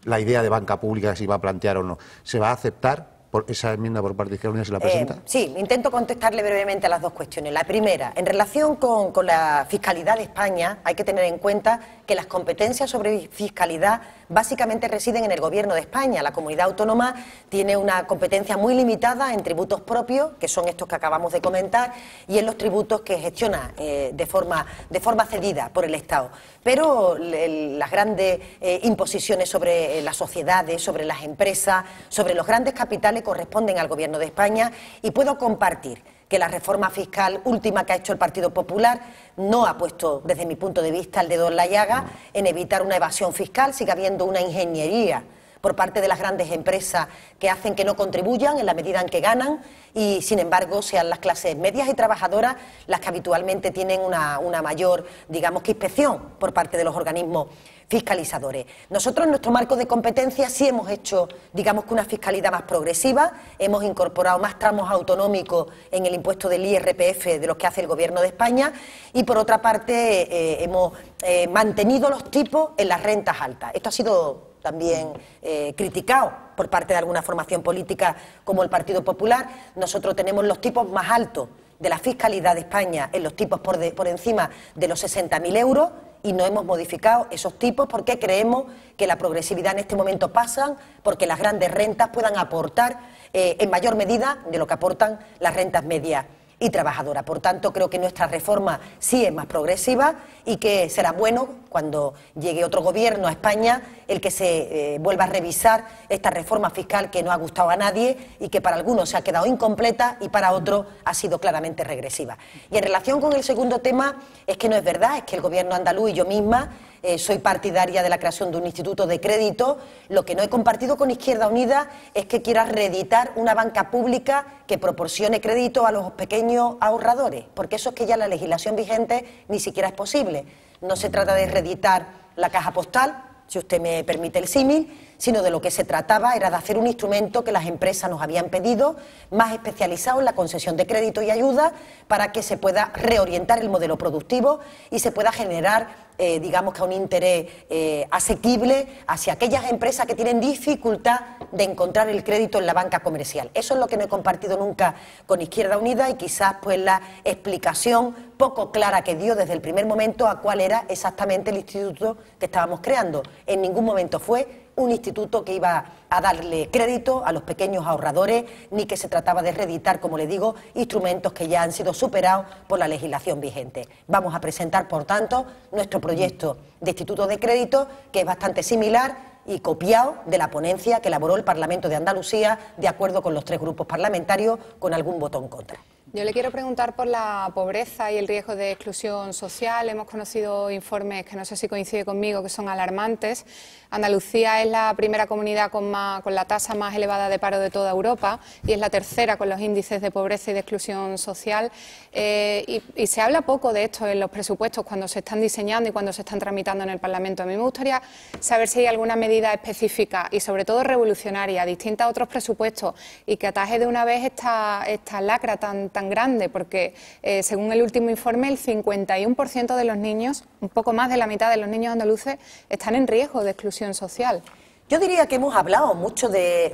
la idea de banca pública, si iba a plantear o no. ¿Se va a aceptar por esa enmienda por parte de Izquierda si la Eh, presenta? sí, intento contestarle brevemente a las dos cuestiones. La primera, en relación con, con la fiscalidad de España, hay que tener en cuenta que las competencias sobre fiscalidad básicamente residen en el Gobierno de España. La comunidad autónoma tiene una competencia muy limitada en tributos propios, que son estos que acabamos de comentar, y en los tributos que gestiona eh, de, forma, de forma cedida por el Estado. Pero las grandes eh, imposiciones sobre eh, las sociedades, sobre las empresas, sobre los grandes capitales corresponden al Gobierno de España y puedo compartir que la reforma fiscal última que ha hecho el Partido Popular no ha puesto, desde mi punto de vista, el dedo en la llaga en evitar una evasión fiscal. Sigue habiendo una ingeniería por parte de las grandes empresas que hacen que no contribuyan en la medida en que ganan y, sin embargo, sean las clases medias y trabajadoras las que habitualmente tienen una, una mayor, digamos que inspección por parte de los organismos fiscalizadores. Nosotros en nuestro marco de competencia sí hemos hecho, digamos que una fiscalidad más progresiva, hemos incorporado más tramos autonómicos en el impuesto del IRPF de los que hace el Gobierno de España y por otra parte eh, hemos eh, mantenido los tipos en las rentas altas. Esto ha sido también eh, criticado por parte de alguna formación política como el Partido Popular. Nosotros tenemos los tipos más altos de la fiscalidad de España en los tipos por, por encima de los 60.000 euros y no hemos modificado esos tipos porque creemos que la progresividad en este momento pasa porque las grandes rentas puedan aportar eh, en mayor medida de lo que aportan las rentas medias y trabajadora. Por tanto, creo que nuestra reforma sí es más progresiva y que será bueno cuando llegue otro gobierno a España el que se eh, vuelva a revisar esta reforma fiscal que no ha gustado a nadie y que para algunos se ha quedado incompleta y para otros ha sido claramente regresiva. Y en relación con el segundo tema, es que no es verdad, es que el gobierno andaluz y yo misma eh, soy partidaria de la creación de un instituto de crédito. Lo que no he compartido con Izquierda Unida es que quiera reeditar una banca pública que proporcione crédito a los pequeños ahorradores, porque eso es que ya la legislación vigente ni siquiera es posible. No se trata de reeditar la caja postal, si usted me permite el símil, sino de lo que se trataba era de hacer un instrumento que las empresas nos habían pedido, más especializado en la concesión de crédito y ayuda, para que se pueda reorientar el modelo productivo y se pueda generar eh, digamos que un interés eh, asequible hacia aquellas empresas que tienen dificultad de encontrar el crédito en la banca comercial. Eso es lo que no he compartido nunca con Izquierda Unida y quizás pues la explicación poco clara que dio desde el primer momento a cuál era exactamente el instituto que estábamos creando. En ningún momento fue un instituto que iba a darle crédito a los pequeños ahorradores, ni que se trataba de reeditar, como le digo, instrumentos que ya han sido superados por la legislación vigente. Vamos a presentar, por tanto, nuestro proyecto de instituto de crédito, que es bastante similar y copiado de la ponencia que elaboró el Parlamento de Andalucía, de acuerdo con los tres grupos parlamentarios, con algún voto en contra. Yo le quiero preguntar por la pobreza y el riesgo de exclusión social. Hemos conocido informes que no sé si coincide conmigo, que son alarmantes. Andalucía es la primera comunidad con, la tasa más elevada de paro de toda Europa y es la tercera con los índices de pobreza y de exclusión social. Eh, y, se habla poco de esto en los presupuestos cuando se están diseñando y cuando se están tramitando en el Parlamento. A mí me gustaría saber si hay alguna medida específica y sobre todo revolucionaria, distinta a otros presupuestos y que ataje de una vez esta, esta lacra tan tan grande, porque eh, según el último informe, el 51% de los niños, un poco más de la mitad de los niños andaluces, están en riesgo de exclusión social. Yo diría que hemos hablado mucho de,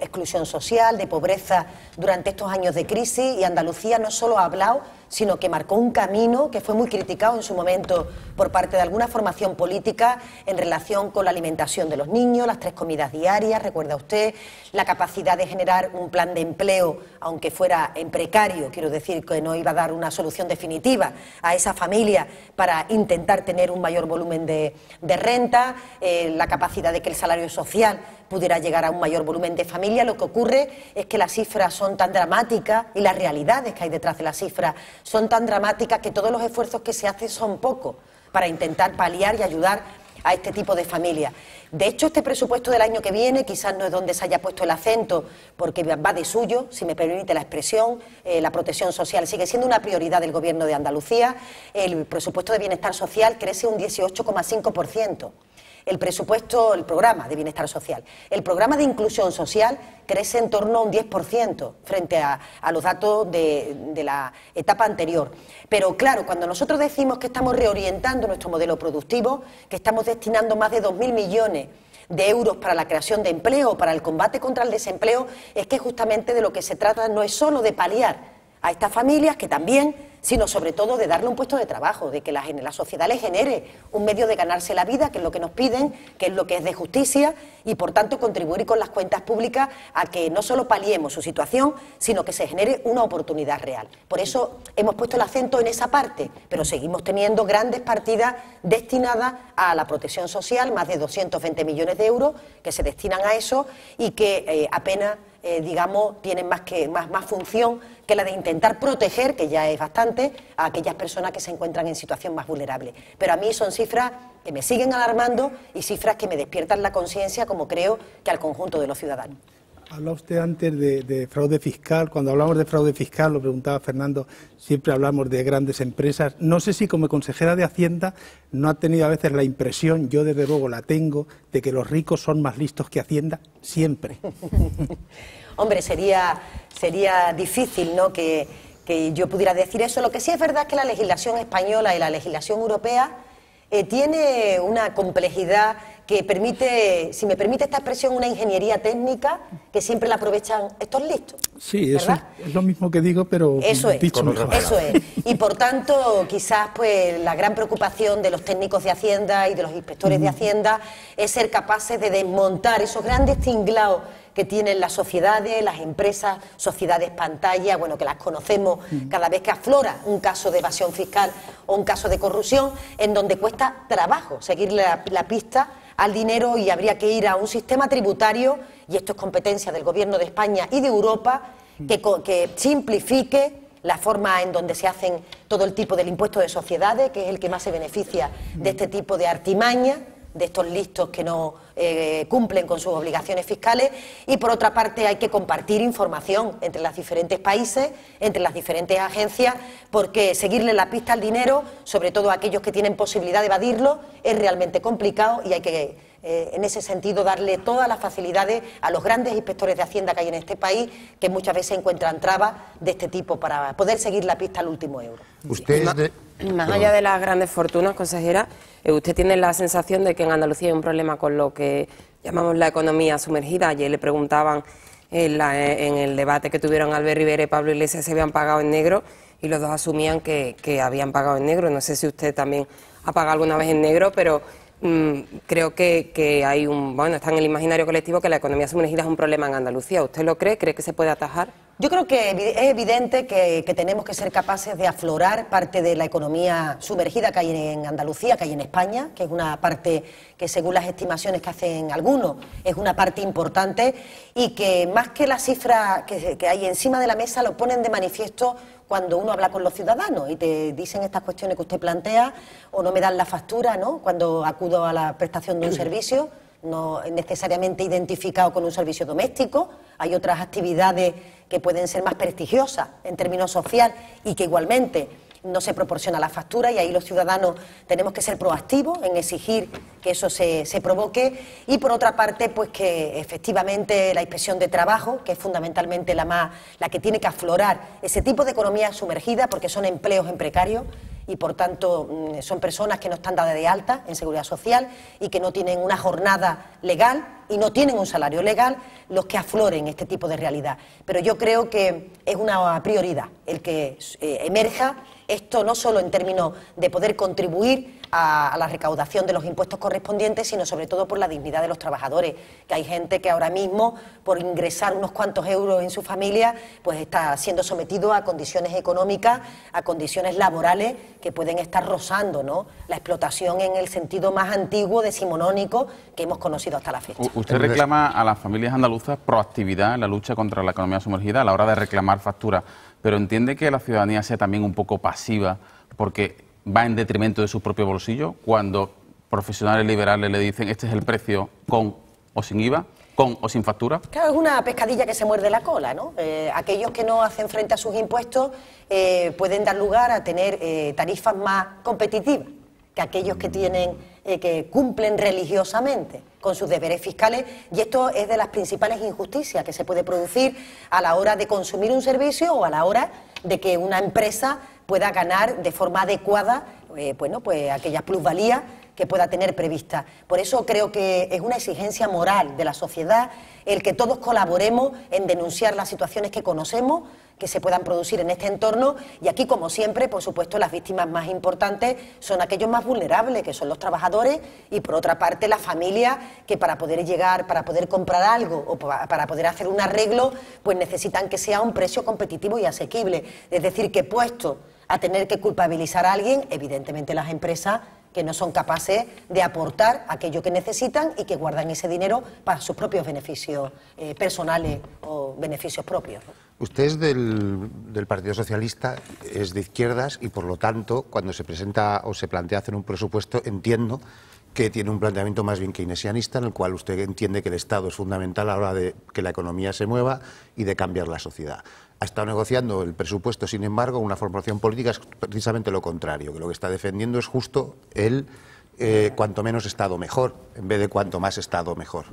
exclusión social, de pobreza durante estos años de crisis y Andalucía no solo ha hablado, sino que marcó un camino que fue muy criticado en su momento por parte de alguna formación política en relación con la alimentación de los niños, las tres comidas diarias, recuerda usted, la capacidad de generar un plan de empleo, aunque fuera en precario, quiero decir que no iba a dar una solución definitiva a esa familia para intentar tener un mayor volumen de, renta, eh, la capacidad de que el salario social pudiera llegar a un mayor volumen de familia. Lo que ocurre es que las cifras son tan dramáticas y las realidades que hay detrás de las cifras son tan dramáticas que todos los esfuerzos que se hacen son pocos para intentar paliar y ayudar a este tipo de familias. De hecho, este presupuesto del año que viene quizás no es donde se haya puesto el acento, porque va de suyo, si me permite la expresión, eh, la protección social sigue siendo una prioridad del Gobierno de Andalucía. El presupuesto de bienestar social crece un 18,5% el presupuesto, el programa de bienestar social. El programa de inclusión social crece en torno a un 10% frente a, los datos de, la etapa anterior. Pero claro, cuando nosotros decimos que estamos reorientando nuestro modelo productivo, que estamos destinando más de 2.000 millones de euros para la creación de empleo, para el combate contra el desempleo, es que justamente de lo que se trata no es solo de paliar a estas familias que también sino sobre todo de darle un puesto de trabajo, de que la, la sociedad le genere un medio de ganarse la vida, que es lo que nos piden, que es lo que es de justicia, y por tanto contribuir con las cuentas públicas a que no solo paliemos su situación, sino que se genere una oportunidad real. Por eso hemos puesto el acento en esa parte, pero seguimos teniendo grandes partidas destinadas a la protección social, más de 220 millones de euros que se destinan a eso y que eh, apenas eh, digamos, tienen más, que, más, más función que la de intentar proteger, que ya es bastante, a aquellas personas que se encuentran en situación más vulnerable. Pero a mí son cifras que me siguen alarmando y cifras que me despiertan la conciencia, como creo que al conjunto de los ciudadanos. Habla usted antes de, fraude fiscal. Cuando hablamos de fraude fiscal, lo preguntaba Fernando, siempre hablamos de grandes empresas. No sé si como consejera de Hacienda no ha tenido a veces la impresión, yo desde luego la tengo, de que los ricos son más listos que Hacienda siempre. [laughs] Hombre, sería, sería difícil ¿no? que, que yo pudiera decir eso. Lo que sí es verdad es que la legislación española y la legislación europea eh, tiene una complejidad que permite, si me permite esta expresión, una ingeniería técnica que siempre la aprovechan estos listos. Sí, eso es lo mismo que digo, pero eso es, Eso es. Y por tanto, quizás pues la gran preocupación de los técnicos de Hacienda y de los inspectores de Hacienda es ser capaces de desmontar esos grandes tinglados que tienen las sociedades, las empresas, sociedades pantalla, bueno, que las conocemos cada vez que aflora un caso de evasión fiscal o un caso de corrupción, en donde cuesta trabajo seguir la, la pista al dinero y habría que ir a un sistema tributario, y esto es competencia del Gobierno de España y de Europa, que, que simplifique la forma en donde se hacen todo el tipo del impuesto de sociedades, que es el que más se beneficia de este tipo de artimaña, de estos listos que no eh, cumplen con sus obligaciones fiscales. Y por otra parte hay que compartir información entre los diferentes países, entre las diferentes agencias, porque seguirle la pista al dinero, sobre todo a aquellos que tienen posibilidad de evadirlo, es realmente complicado y hay que eh, en ese sentido, darle todas las facilidades a los grandes inspectores de Hacienda que hay en este país, que muchas veces encuentran trabas de este tipo para poder seguir la pista al último euro. Usted de... Más allá de las grandes fortunas, consejera, eh, ¿usted tiene la sensación de que en Andalucía hay un problema con lo que llamamos la economía sumergida? Ayer le preguntaban en, la- en el debate que tuvieron Albert Rivera y Pablo Iglesias si habían pagado en negro y los dos asumían que, que habían pagado en negro. No sé si usted también ha pagado alguna vez en negro, pero creo que, que hay un, bueno, está en el imaginario colectivo que la economía sumergida es un problema en Andalucía. ¿Usted lo cree? ¿Cree que se puede atajar? Yo creo que es evidente que, que tenemos que ser capaces de aflorar parte de la economía sumergida que hay en Andalucía, que hay en España, que es una parte que según las estimaciones que hacen algunos es una parte importante y que más que la cifra que, que hay encima de la mesa lo ponen de manifiesto cuando uno habla con los ciudadanos y te dicen estas cuestiones que usted plantea o no me dan la factura, ¿no? Cuando acudo a la prestación de un [clears throat] servicio no necesariamente identificado con un servicio doméstico, hay otras actividades que pueden ser más prestigiosas en términos social y que igualmente no se proporciona la factura y ahí los ciudadanos tenemos que ser proactivos en exigir que eso se, se provoque y por otra parte pues que efectivamente la inspección de trabajo que es fundamentalmente la más la que tiene que aflorar ese tipo de economía sumergida porque son empleos en precario y por tanto mm, son personas que no están dadas de alta en seguridad social y que no tienen una jornada legal y no tienen un salario legal los que afloren este tipo de realidad. Pero yo creo que es una prioridad el que eh, emerja esto no solo en términos de poder contribuir a, la recaudación de los impuestos correspondientes, sino sobre todo por la dignidad de los trabajadores, que hay gente que ahora mismo, por ingresar unos cuantos euros en su familia, pues está siendo sometido a condiciones económicas, a condiciones laborales que pueden estar rozando ¿no? la explotación en el sentido más antiguo, decimonónico, que hemos conocido hasta la fecha. Usted reclama a las familias andaluzas proactividad en la lucha contra la economía sumergida a la hora de reclamar facturas, pero entiende que la ciudadanía sea también un poco pasiva porque va en detrimento de su propio bolsillo cuando profesionales liberales le dicen este es el precio con o sin IVA, con o sin factura. Claro, es una pescadilla que se muerde la cola, ¿no? Eh, aquellos que no hacen frente a sus impuestos eh, pueden dar lugar a tener eh, tarifas más competitivas que aquellos que tienen, que cumplen religiosamente con sus deberes fiscales y esto es de las principales injusticias que se puede producir a la hora de consumir un servicio o a la hora de que una empresa pueda ganar de forma adecuada, eh, bueno, pues aquellas plusvalías que pueda tener prevista. Por eso creo que es una exigencia moral de la sociedad el que todos colaboremos en denunciar las situaciones que conocemos que se puedan producir en este entorno y aquí, como siempre, por supuesto, las víctimas más importantes son aquellos más vulnerables, que son los trabajadores y, por otra parte, la familia que para poder llegar, para poder comprar algo o pa- para poder hacer un arreglo, pues necesitan que sea un precio competitivo y asequible. Es decir, que puesto a tener que culpabilizar a alguien, evidentemente las empresas que no son capaces de aportar aquello que necesitan y que guardan ese dinero para sus propios beneficios eh, personales o beneficios propios. Usted es del, Partido Socialista, es de izquierdas y por lo tanto, cuando se presenta o se plantea hacer un presupuesto, entiendo que tiene un planteamiento más bien keynesianista, en el cual usted entiende que el Estado es fundamental a la hora de que la economía se mueva y de cambiar la sociedad. Ha estado negociando el presupuesto, sin embargo, una formación política es precisamente lo contrario, que lo que está defendiendo es justo el eh, cuanto menos Estado mejor, en vez de cuanto más Estado mejor.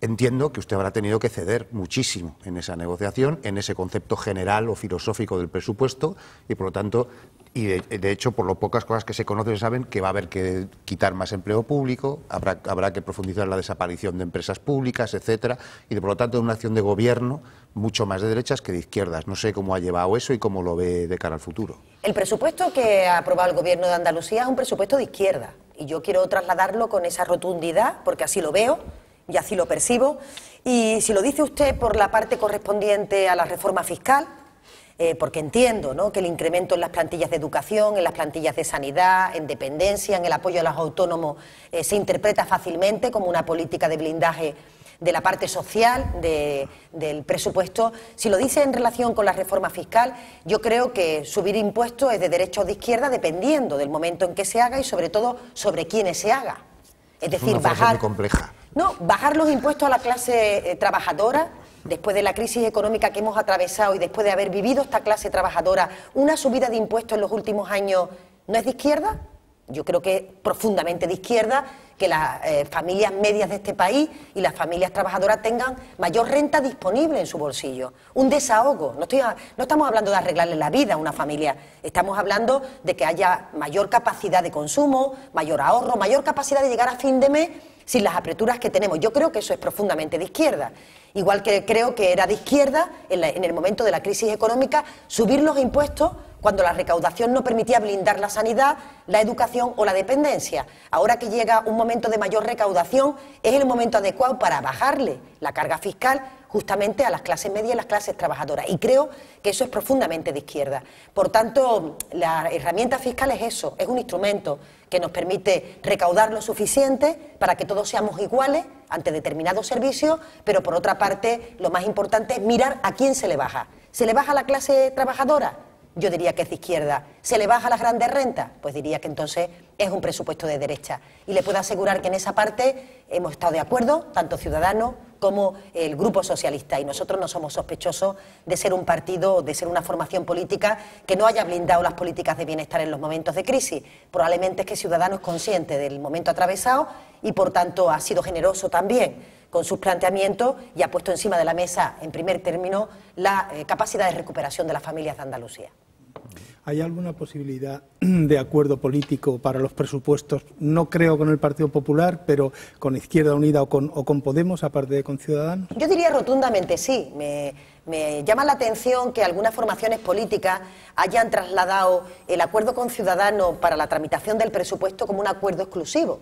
Entiendo que usted habrá tenido que ceder muchísimo en esa negociación, en ese concepto general o filosófico del presupuesto, y por lo tanto, y de, hecho, por lo pocas cosas que se conocen, saben que va a haber que quitar más empleo público, habrá, habrá que profundizar la desaparición de empresas públicas, etcétera, y de, por lo tanto, una acción de gobierno mucho más de derechas que de izquierdas. No sé cómo ha llevado eso y cómo lo ve de cara al futuro. El presupuesto que ha aprobado el Gobierno de Andalucía es un presupuesto de izquierda y yo quiero trasladarlo con esa rotundidad, porque así lo veo, y así lo percibo. Y si lo dice usted por la parte correspondiente a la reforma fiscal, eh, porque entiendo ¿no? que el incremento en las plantillas de educación, en las plantillas de sanidad, en dependencia, en el apoyo a los autónomos, eh, se interpreta fácilmente como una política de blindaje de la parte social de- del presupuesto. Si lo dice en relación con la reforma fiscal, yo creo que subir impuestos es de derecha o de izquierda dependiendo del momento en que se haga y sobre todo sobre quiénes se haga. Es Es decir, una frase bajar muy compleja. no, bajar los impuestos a la clase eh, trabajadora, después de la crisis económica que hemos atravesado y después de haber vivido esta clase trabajadora, una subida de impuestos en los últimos años, ¿no es de izquierda? Yo creo que profundamente de izquierda que las eh, familias medias de este país y las familias trabajadoras tengan mayor renta disponible en su bolsillo. Un desahogo. No, estoy a- no estamos hablando de arreglarle la vida a una familia, estamos hablando de que haya mayor capacidad de consumo, mayor ahorro, mayor capacidad de llegar a fin de mes sin las apreturas que tenemos. Yo creo que eso es profundamente de izquierda. Igual que creo que era de izquierda en, la- en el momento de la crisis económica subir los impuestos cuando la recaudación no permitía blindar la sanidad, la educación o la dependencia. Ahora que llega un momento de mayor recaudación, es el momento adecuado para bajarle la carga fiscal justamente a las clases medias y las clases trabajadoras. Y creo que eso es profundamente de izquierda. Por tanto, la herramienta fiscal es eso, es un instrumento que nos permite recaudar lo suficiente para que todos seamos iguales ante determinados servicios, pero por otra parte, lo más importante es mirar a quién se le baja. ¿Se le baja a la clase trabajadora? Yo diría que es de izquierda. ¿Se le baja las grandes rentas? Pues diría que entonces es un presupuesto de derecha. Y le puedo asegurar que en esa parte hemos estado de acuerdo, tanto Ciudadanos como el Grupo Socialista. Y nosotros no somos sospechosos de ser un partido, de ser una formación política que no haya blindado las políticas de bienestar en los momentos de crisis. Probablemente es que Ciudadanos es consciente del momento atravesado y, por tanto, ha sido generoso también con sus planteamientos y ha puesto encima de la mesa, en primer término, la eh, capacidad de recuperación de las familias de Andalucía. ¿Hay alguna posibilidad de acuerdo político para los presupuestos? No creo con el Partido Popular, pero con Izquierda Unida o con, o con Podemos, aparte de con Ciudadanos. Yo diría rotundamente sí. Me, me llama la atención que algunas formaciones políticas hayan trasladado el acuerdo con Ciudadanos para la tramitación del presupuesto como un acuerdo exclusivo.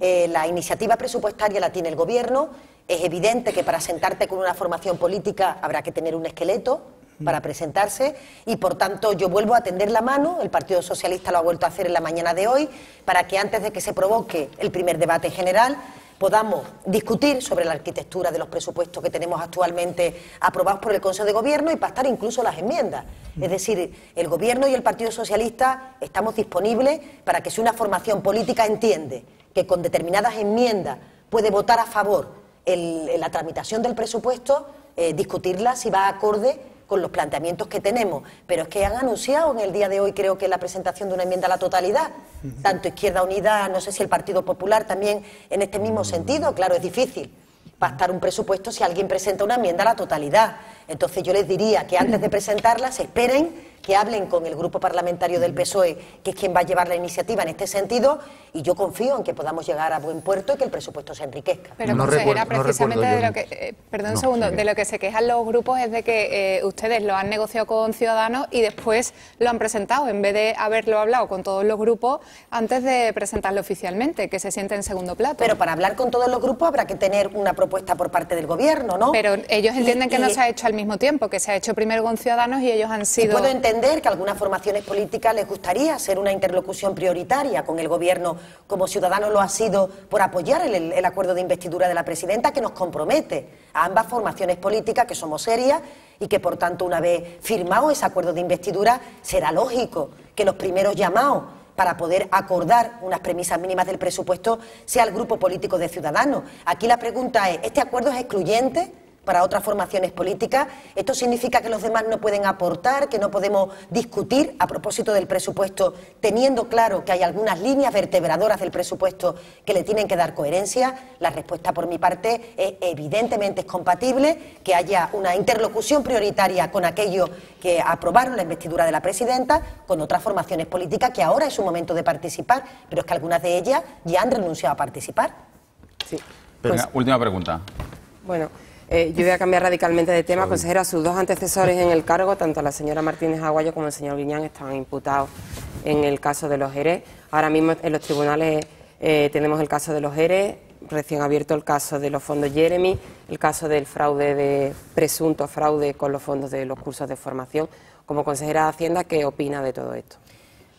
Eh, la iniciativa presupuestaria la tiene el Gobierno. Es evidente que para sentarte con una formación política habrá que tener un esqueleto para presentarse y por tanto yo vuelvo a tender la mano, el Partido Socialista lo ha vuelto a hacer en la mañana de hoy, para que antes de que se provoque el primer debate general podamos discutir sobre la arquitectura de los presupuestos que tenemos actualmente aprobados por el Consejo de Gobierno y pactar incluso las enmiendas. Es decir, el Gobierno y el Partido Socialista estamos disponibles para que si una formación política entiende que con determinadas enmiendas puede votar a favor el- la tramitación del presupuesto, eh, discutirla si va acorde con los planteamientos que tenemos. Pero es que han anunciado en el día de hoy, creo que la presentación de una enmienda a la totalidad, tanto Izquierda Unida, no sé si el Partido Popular también en este mismo sentido. Claro, es difícil pactar un presupuesto si alguien presenta una enmienda a la totalidad. Entonces yo les diría que antes de presentarla se esperen que hablen con el grupo parlamentario del PSOE, que es quien va a llevar la iniciativa en este sentido, y yo confío en que podamos llegar a buen puerto y que el presupuesto se enriquezca. Pero consejera, precisamente de lo que, eh, perdón un No, segundo, de lo que se quejan los grupos es de que eh, ustedes lo han negociado con Ciudadanos y después lo han presentado, en vez de haberlo hablado con todos los grupos antes de presentarlo oficialmente, que se siente en segundo plato. Pero para hablar con todos los grupos habrá que tener una propuesta por parte del gobierno, ¿no? Pero ellos Y- entienden que no se ha hecho al mismo tiempo, que se ha hecho primero con Ciudadanos y ellos han sido... puedo entender que a algunas formaciones políticas les gustaría hacer una interlocución prioritaria con el Gobierno, como Ciudadanos lo ha sido por apoyar el, el acuerdo de investidura de la presidenta, que nos compromete a ambas formaciones políticas, que somos serias y que, por tanto, una vez firmado ese acuerdo de investidura, será lógico que los primeros llamados para poder acordar unas premisas mínimas del presupuesto sea el grupo político de Ciudadanos. Aquí la pregunta es, ¿este acuerdo es excluyente? Para otras formaciones políticas. Esto significa que los demás no pueden aportar, que no podemos discutir a propósito del presupuesto, teniendo claro que hay algunas líneas vertebradoras del presupuesto que le tienen que dar coherencia. La respuesta por mi parte es evidentemente es compatible que haya una interlocución prioritaria con aquellos que aprobaron la investidura de la presidenta, con otras formaciones políticas que ahora es su momento de participar, pero es que algunas de ellas ya han renunciado a participar. Venga, última pregunta. Bueno, eh, yo voy a cambiar radicalmente de tema. Consejero, a sus dos antecesores en el cargo, tanto la señora Martínez Aguayo como el señor Guiñán, estaban imputados en el caso de los ERE. Ahora mismo en los tribunales eh, tenemos el caso de los ERE. recién abierto el caso de los fondos Jeremy, el caso del fraude de presunto fraude con los fondos de los cursos de formación. Como consejera de Hacienda, ¿qué opina de todo esto?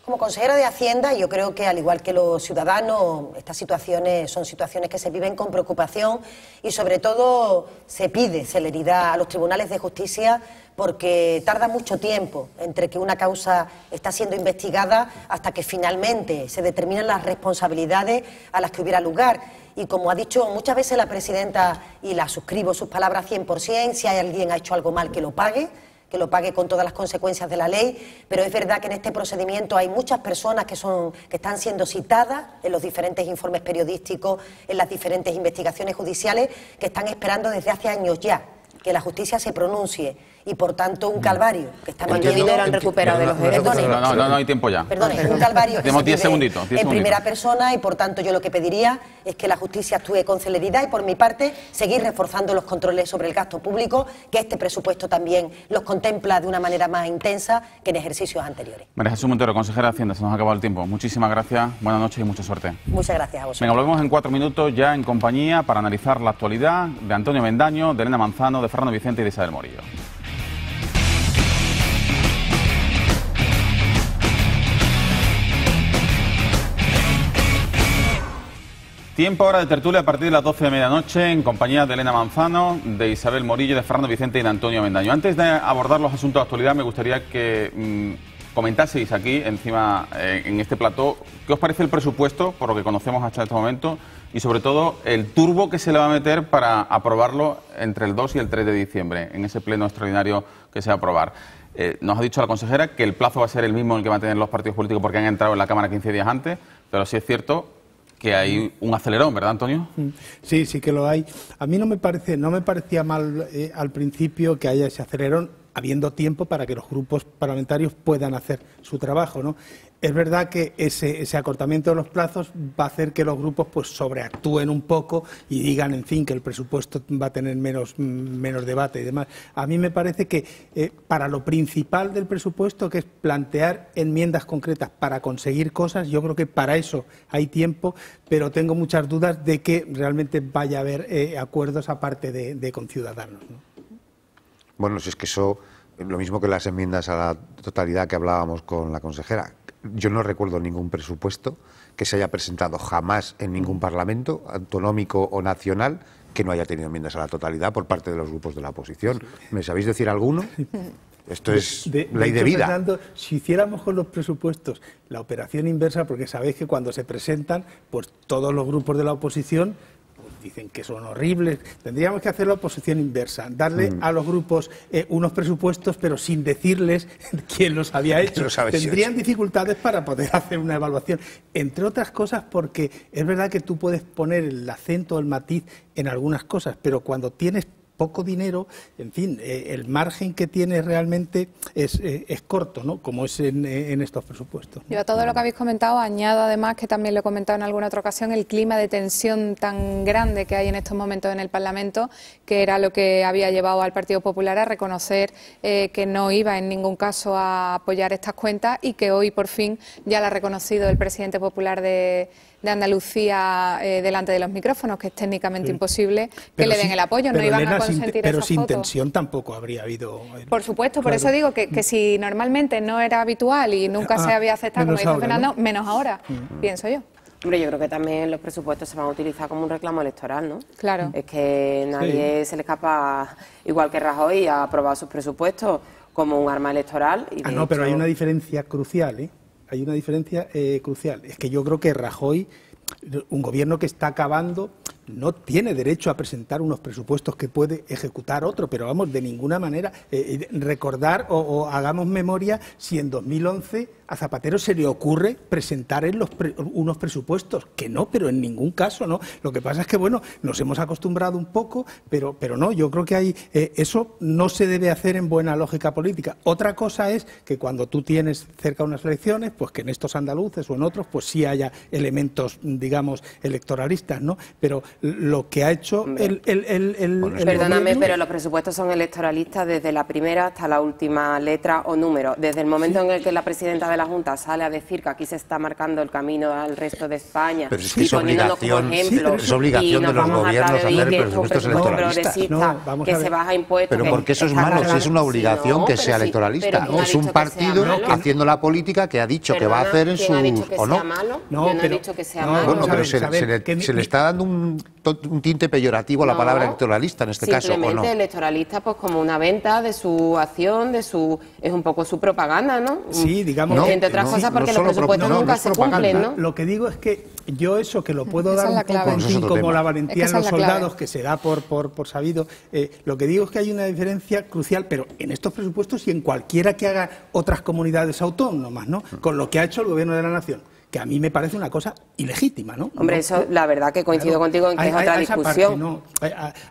Como consejera de Hacienda, yo creo que al igual que los ciudadanos, estas situaciones son situaciones que se viven con preocupación y sobre todo se pide celeridad a los tribunales de justicia porque tarda mucho tiempo entre que una causa está siendo investigada hasta que finalmente se determinan las responsabilidades a las que hubiera lugar. Y como ha dicho muchas veces la presidenta, y la suscribo sus palabras 100%, si hay alguien ha hecho algo mal que lo pague que lo pague con todas las consecuencias de la ley, pero es verdad que en este procedimiento hay muchas personas que, son, que están siendo citadas en los diferentes informes periodísticos, en las diferentes investigaciones judiciales, que están esperando desde hace años ya que la justicia se pronuncie y por tanto un calvario que está ¿Cuánto dinero han recuperado de los derechos? No, no, no, no hay tiempo ya. Perdón, es un calvario que Tenemos se 10 vive segunditos, 10 en segunditos. primera persona y por tanto yo lo que pediría es que la justicia actúe con celeridad y por mi parte seguir reforzando los controles sobre el gasto público, que este presupuesto también los contempla de una manera más intensa que en ejercicios anteriores. María Jesús Montero, consejera de Hacienda, se nos ha acabado el tiempo. Muchísimas gracias, buenas noches y mucha suerte. Muchas gracias a vosotros. Venga, volvemos en cuatro minutos ya en compañía para analizar la actualidad de Antonio Mendaño, de Elena Manzano, de Fernando Vicente y de Isabel Morillo. Tiempo ahora de tertulia a partir de las 12 de medianoche en compañía de Elena Manzano, de Isabel Morillo, de Fernando Vicente y de Antonio Mendaño. Antes de abordar los asuntos de actualidad, me gustaría que mm, comentaseis aquí, encima, eh, en este plató, qué os parece el presupuesto, por lo que conocemos hasta este momento, y sobre todo el turbo que se le va a meter para aprobarlo entre el 2 y el 3 de diciembre, en ese pleno extraordinario que se va a aprobar. Eh, nos ha dicho la consejera que el plazo va a ser el mismo en el que van a tener los partidos políticos porque han entrado en la Cámara 15 días antes, pero sí es cierto que hay un acelerón, ¿verdad, Antonio? Sí, sí que lo hay. A mí no me parece, no me parecía mal eh, al principio que haya ese acelerón, habiendo tiempo para que los grupos parlamentarios puedan hacer su trabajo, ¿no? Es verdad que ese, acortamiento de los plazos va a hacer que los grupos pues sobreactúen un poco y digan, en fin, que el presupuesto va a tener menos, menos debate y demás. A mí me parece que eh, para lo principal del presupuesto, que es plantear enmiendas concretas para conseguir cosas, yo creo que para eso hay tiempo, pero tengo muchas dudas de que realmente vaya a haber eh, acuerdos aparte de, de con Ciudadanos. ¿no? Bueno, si es que eso, lo mismo que las enmiendas a la totalidad que hablábamos con la consejera, yo no recuerdo ningún presupuesto que se haya presentado jamás en ningún parlamento, autonómico o nacional, que no haya tenido enmiendas a la totalidad por parte de los grupos de la oposición. ¿Me sabéis decir alguno? Esto es De- ley de hecho, vida. Fernando, si hiciéramos con los presupuestos la operación inversa, porque sabéis que cuando se presentan, pues todos los grupos de la oposición dicen que son horribles. Tendríamos que hacer la oposición inversa, darle Mm. a los grupos eh, unos presupuestos, pero sin decirles [laughs] quién los había [laughs] hecho. Los Tendrían hecho. dificultades para poder [laughs] hacer una evaluación. Entre otras cosas, porque es verdad que tú puedes poner el acento, el matiz en algunas cosas, pero cuando tienes poco dinero, en fin, eh, el margen que tienes realmente es, eh, es corto, ¿no? Como es en, eh, en estos presupuestos. Yo a todo lo que habéis comentado añado además que también lo he comentado en alguna otra ocasión el clima de tensión tan grande que hay en estos momentos en el Parlamento que era lo que había llevado al Partido Popular a reconocer que no iba en ningún caso a apoyar estas cuentas y que hoy por fin ya lo ha reconocido el presidente popular de, de Andalucía eh, delante de los micrófonos que es técnicamente Sí. imposible que Pero le den el apoyo, no pero, iban Elena, a sin- consentir Pero esa sin foto. tensión tampoco habría habido. eh, Por supuesto, por Claro. eso digo que, que si normalmente no era habitual y nunca se Ah, había aceptado, como dice ahora, Fernando, ¿no? menos ahora, Mm. pienso yo. Hombre, yo creo que también los presupuestos se van a utilizar como un reclamo electoral, ¿no? Claro. Es que nadie se le escapa, igual que Rajoy, ha aprobado sus presupuestos como un arma electoral. Y Ah, no, pero hay una diferencia crucial, ¿eh? Hay una diferencia eh, crucial. Es que yo creo que Rajoy, un gobierno que está acabando, no tiene derecho a presentar unos presupuestos que puede ejecutar otro, pero vamos, de ninguna manera. eh, eh, recordar o, o hagamos memoria si en 2011 a Zapatero se le ocurre presentar en los pre- unos presupuestos, que no, pero en ningún caso, ¿no? Lo que pasa es que, bueno, nos hemos acostumbrado un poco, pero, pero no, yo creo que hay, eh, eso no se debe hacer en buena lógica política. Otra cosa es que cuando tú tienes cerca unas elecciones, pues que en estos andaluces o en otros, pues sí haya elementos, digamos, electoralistas, ¿no? Pero, lo que ha hecho el, el, el, el- el Perdóname, gobierno- pero los presupuestos son electoralistas desde la primera hasta la última letra o número. Desde el momento en el que la presidenta de la Junta sale a decir que aquí se está marcando el camino al resto de España Pero es que y es poniéndonos como obligación- ejemplo, sí, es obligación y nos de los vamos gobiernos hacer presupuestos presupuesto electoralistas. progresista, No, vamos que a se baja impuestos. Pero que porque eso es malo, si es una Sí, obligación no, que pero sea sí, electoralista. pero ¿quién ha es un partido haciendo la política que ha dicho que va a hacer en ¿quién su... ha dicho que ¿O no? sea malo? No, no he pero- dicho que sea no, malo. Bueno, pero se, le, está dando un, tinte peyorativo a la No, palabra electoralista en este caso, ¿o no? electoralista, pues como una venta de su acción, de su es un poco su propaganda, ¿no? Sí, digamos. No, entre otras no, cosas no porque los presupuestos no, nunca no se cumplen, ¿no? Lo que digo es que yo eso que lo puedo Esa dar un poco en fin, como tema. la Es valentía que en los soldados que se da por, por, por sabido. Eh, lo que digo es que hay una diferencia crucial, pero en estos presupuestos y en cualquiera que haga otras comunidades autónomas, ¿no? Con lo que ha hecho el gobierno de la nación, que a mí me parece una cosa ilegítima, ¿no? Hombre, No- eso la verdad que coincido Claro, contigo en que hay- es otra hay discusión. parte, ¿no?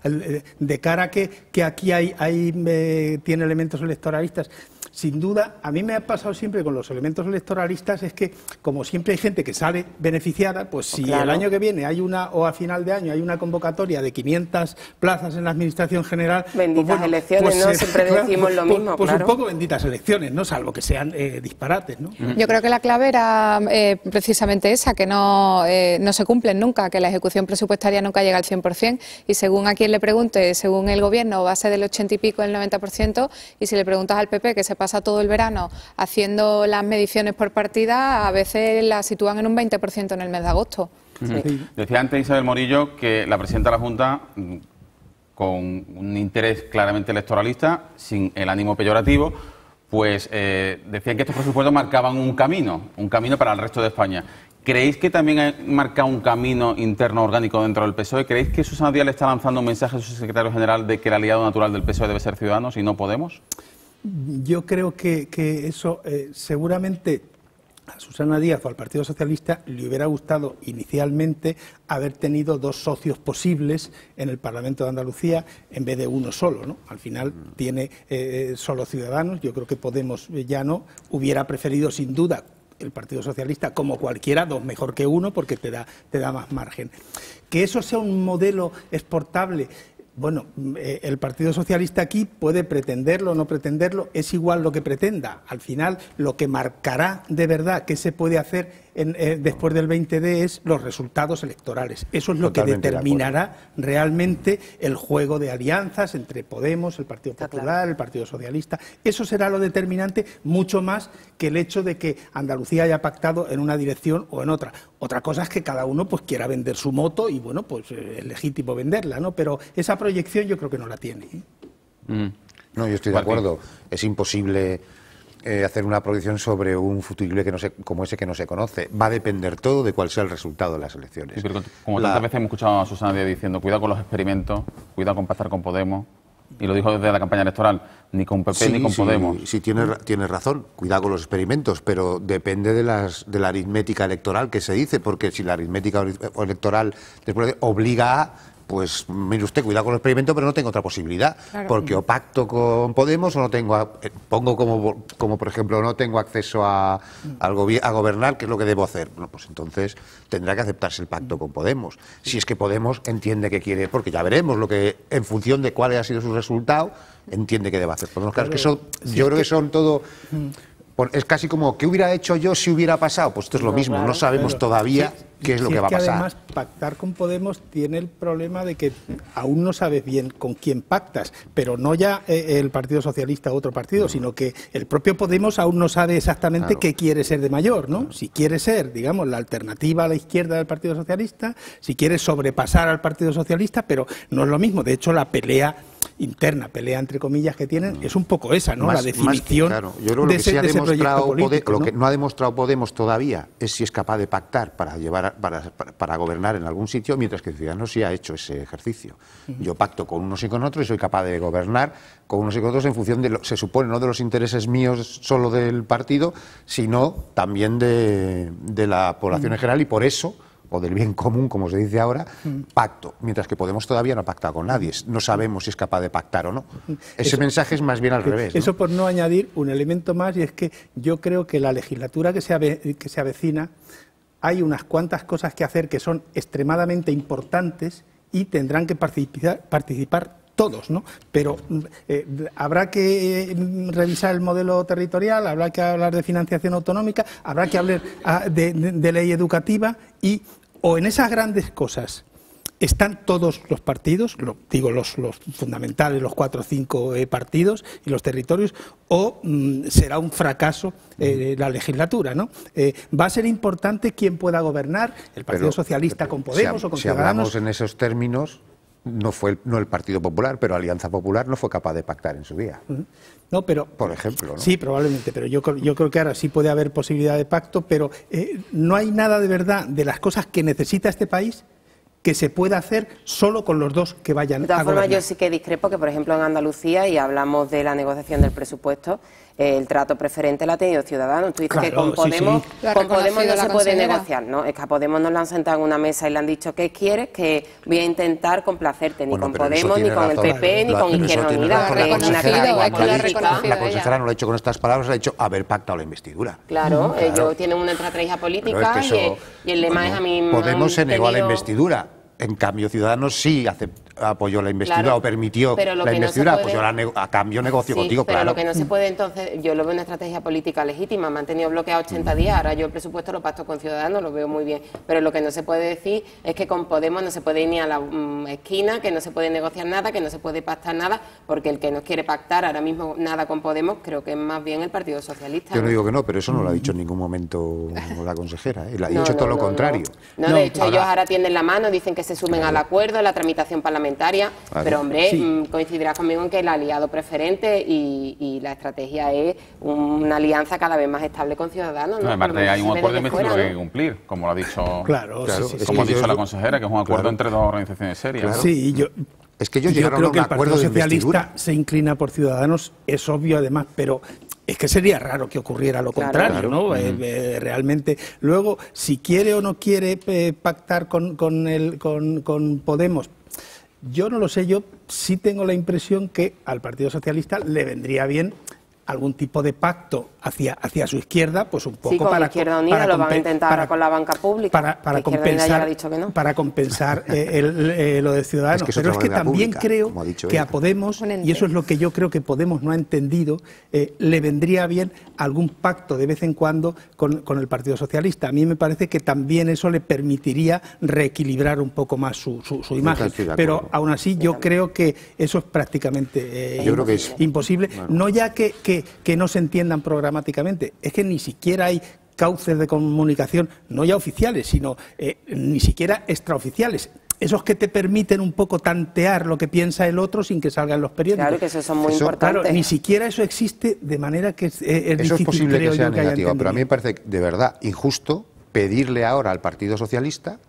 Eh, De cara a que, que aquí hay, hay, eh, tiene elementos electoralistas, sin duda, a mí me ha pasado siempre con los elementos electoralistas es que, como siempre hay gente que sale beneficiada, pues si claro. el año que viene hay una, o a final de año hay una convocatoria de 500 plazas en la administración general. Benditas pues elecciones, ¿no? Siempre [laughs] decimos lo pues- mismo, Pues claro. un poco benditas elecciones, ¿no? Salvo que sean eh, disparates, ¿no? Yo creo que la clave era eh, precisamente esa, que no, eh, no se cumplen nunca, que la ejecución presupuestaria nunca llega al 100% y según a quien le pregunte, según el gobierno va a ser del 80 y pico, el 90% y si le preguntas al PP que se pasa todo el verano haciendo las mediciones por partida, a veces la sitúan en un 20% en el mes de agosto. Decía antes Isabel Morillo que la presidenta de la Junta, mm, con un interés claramente electoralista, sin el ánimo peyorativo, pues eh, decían que estos presupuestos marcaban un camino, un camino para el resto de España. ¿Creéis que también ha marcado un camino interno orgánico dentro del PSOE? ¿Creéis que Susana Díaz le está lanzando un mensaje a su secretario general de que el aliado natural del PSOE debe ser Ciudadanos y no Podemos? Yo creo que, que eso eh, seguramente a Susana Díaz o al Partido Socialista le hubiera gustado inicialmente haber tenido dos socios posibles en el Parlamento de Andalucía en vez de uno solo. ¿no? Al final tiene eh, solo Ciudadanos, yo creo que Podemos eh, ya no. Hubiera preferido sin duda el Partido Socialista, como cualquiera, dos mejor que uno porque te da, te da más margen. Que eso sea un modelo exportable. Bueno, eh, el Partido Socialista aquí puede pretenderlo o no pretenderlo, es igual lo que pretenda. Al final, lo que marcará de verdad qué se puede hacer en, eh, después del 20D es los resultados electorales. Eso es lo Totalmente que de determinará realmente el juego de alianzas entre Podemos, el Partido Popular, el Partido Socialista. Eso será lo determinante mucho más que el hecho de que Andalucía haya pactado en una dirección o en otra. Otra cosa es que cada uno pues quiera vender su moto y bueno, pues eh, es legítimo venderla, ¿no? Pero esa proyección yo creo que no la tiene. ¿eh? No, yo estoy de acuerdo. Es imposible eh, hacer una proyección sobre un futurible que no se, como ese que no se conoce. Va a depender todo de cuál sea el resultado de las elecciones. Sí, pero como La- tantas veces hemos escuchado a Susana Díaz diciendo, cuidado con los experimentos, cuidado con pactar con Podemos, y lo dijo desde la campaña electoral, ni con PP ni con sí, Podemos. Sí, tiene, ra- tiene razón. Cuidado con los experimentos, pero depende de, las, de la aritmética electoral que se dice, porque si la aritmética electoral después de- obliga a. Pues mire usted, cuidado con los experimentos, pero no tengo otra posibilidad. Claro. Porque o pacto con Podemos o no tengo. a- eh, pongo como, como, por ejemplo, no tengo acceso a, al a gobernar, que es lo que debo hacer. Bueno, pues entonces tendrá que aceptarse el pacto con Podemos. Si es que Podemos entiende que quiere, porque ya veremos lo que, en función de cuál haya sido su resultado, entiende que debe hacer. Podemos, claro, es que eso, Sí, yo es creo que que- son todo. por- Es casi como, ¿qué hubiera hecho yo si hubiera pasado? Pues esto es lo No, mismo, claro, no sabemos claro. todavía Sí, qué es lo que va a pasar. Además, pactar con Podemos tiene el problema de que aún no sabes bien con quién pactas, pero no ya eh, el Partido Socialista u otro partido, sino que el propio Podemos aún no sabe exactamente Claro. qué quiere ser de mayor, ¿no? Si quiere ser, digamos, la alternativa a la izquierda del Partido Socialista, si quiere sobrepasar al Partido Socialista, pero no es lo mismo. De hecho, la pelea interna, pelea entre comillas que tienen, es un poco esa, ¿no? Más- la más que- definición claro, yo creo que lo de que ese, sí ha de ese proyecto demostrado Pode- político, lo ¿no? que no ha demostrado Podemos todavía es si es capaz de pactar para llevar para, para- gobernar en algún sitio, mientras que Ciudadanos sí ha hecho ese ejercicio. Yo pacto con unos y con otros y soy capaz de gobernar con unos y con otros en función de lo, se supone no de los intereses míos solo del partido, sino también de, de la población en general y por eso o del bien común, como se dice ahora, pacto, mientras que Podemos todavía no ha pactado con nadie. No sabemos si es capaz de pactar o no. Ese Eso- mensaje es más bien al revés. ¿no? Eso por no añadir un elemento más, y es que yo creo que la legislatura que se, ave- que se avecina, hay unas cuantas cosas que hacer que son extremadamente importantes y tendrán que participar, participar todos, ¿no? Pero mm, eh, habrá que eh, revisar el modelo territorial, habrá que hablar de financiación autonómica, habrá que hablar ah, de, de- de ley educativa y o en esas grandes cosas están todos los partidos, lo- digo los, los fundamentales, los cuatro o cinco eh, partidos y los territorios, o mm, será un fracaso eh, la legislatura, ¿no? Eh, va a ser importante quién pueda gobernar, el Partido Pero, Socialista con Si Podemos o con si Ciudadanos. hablamos en esos términos, no fue el, no el Partido Popular, pero Alianza Popular no fue capaz de pactar en su día. No, pero Por ejemplo, ¿no? Sí, probablemente, pero yo, creo- yo creo que ahora sí puede haber posibilidad de pacto, pero eh, no hay nada de verdad de las cosas que necesita este país que se pueda hacer solo con los dos que vayan De todas a formas, yo sí que discrepo que, por ejemplo, en Andalucía, y hablamos de la negociación del presupuesto, el trato preferente lo ha tenido Ciudadanos. Tú dices que con Podemos, sí. Lo con Podemos no la se puede negociar, ¿no? Es que a Podemos nos lo han sentado en una mesa y le han dicho, ¿qué quieres? Que voy a intentar complacerte, ni Bueno, con Podemos, ni con el. PP, ni Lo- con Izquierda Unida, la es una consejera. lo política. La no lo ha hecho con estas palabras, ha dicho haber pactado la investidura. Claro, Claro. ellos tienen una estrategia política Pero es que y, el, eso- y el lema es a mí. Podemos se negó a la investidura. En cambio, Ciudadanos sí apoyó la investidura Claro, o permitió pero la no investidura, puede- la a cambio negocio Sí, contigo, pero claro. lo que no se puede entonces, yo lo veo una estrategia política legítima, me han tenido bloqueado 80 días, ahora yo el presupuesto lo pacto con Ciudadanos, lo veo muy bien, pero lo que no se puede decir es que con Podemos no se puede ir ni a la mm, esquina, que no se puede negociar nada, que no se puede pactar nada, porque el que no quiere pactar ahora mismo nada con Podemos creo que es más bien el Partido Socialista. Yo no digo que no, pero eso no lo ha dicho en ningún momento la consejera. ¿eh? Le ha dicho no, todo lo contrario. No, de hecho, Ahora- ellos ahora tienden la mano, dicen que se sumen al acuerdo, a la tramitación parlamentaria, Claro. pero hombre, Sí. mm, coincidirás conmigo en que el aliado preferente y, y la estrategia es una alianza cada vez más estable con Ciudadanos. ¿no? Hay un acuerdo de desde investidura fuera, que hay ¿no? que cumplir, como lo ha dicho, Claro, sí, sí, sí. como ha dicho yo- la consejera, que es un acuerdo Claro. entre dos organizaciones serias. Sí, y yo, Es que ellos yo creo a que el acuerdo Partido Socialista se inclina por Ciudadanos, es obvio además, pero es que sería raro que ocurriera lo Claro. contrario, Claro. ¿no? Eh, eh, realmente. Luego, si quiere o no quiere eh, pactar con, con, el, con, con Podemos, yo no lo sé, yo sí tengo la impresión que al Partido Socialista le vendría bien algún tipo de pacto hacia, hacia su izquierda, pues un poco Sí, con para Izquierda Unida para lo van a intentar para- con la banca pública. para, compensar, ha dicho que no. para compensar [laughs] eh, el- eh, lo de Ciudadanos. Es que es Pero es que también pública, creo dicho que a. Podemos, y eso es lo que yo creo que Podemos no ha entendido, eh, le vendría bien algún pacto de vez en cuando con, con el Partido Socialista. A mí me parece que también eso le permitiría reequilibrar un poco más su, su- su imagen. Pero aún así yo creo que eso es prácticamente eh, Yo creo que es- imposible. Bueno. No ya que, que- que no se entiendan programáticamente, es que ni siquiera hay cauces de comunicación, no ya oficiales, sino eh, ni siquiera extraoficiales. Esos que te permiten un poco tantear lo que piensa el otro sin que salgan los periódicos. Claro, que esos son muy Eso- importantes. Claro, ni siquiera eso existe de manera que es, eh, es Eso es posible creo que sea que negativo, pero a mí me parece de verdad injusto pedirle ahora al Partido Socialista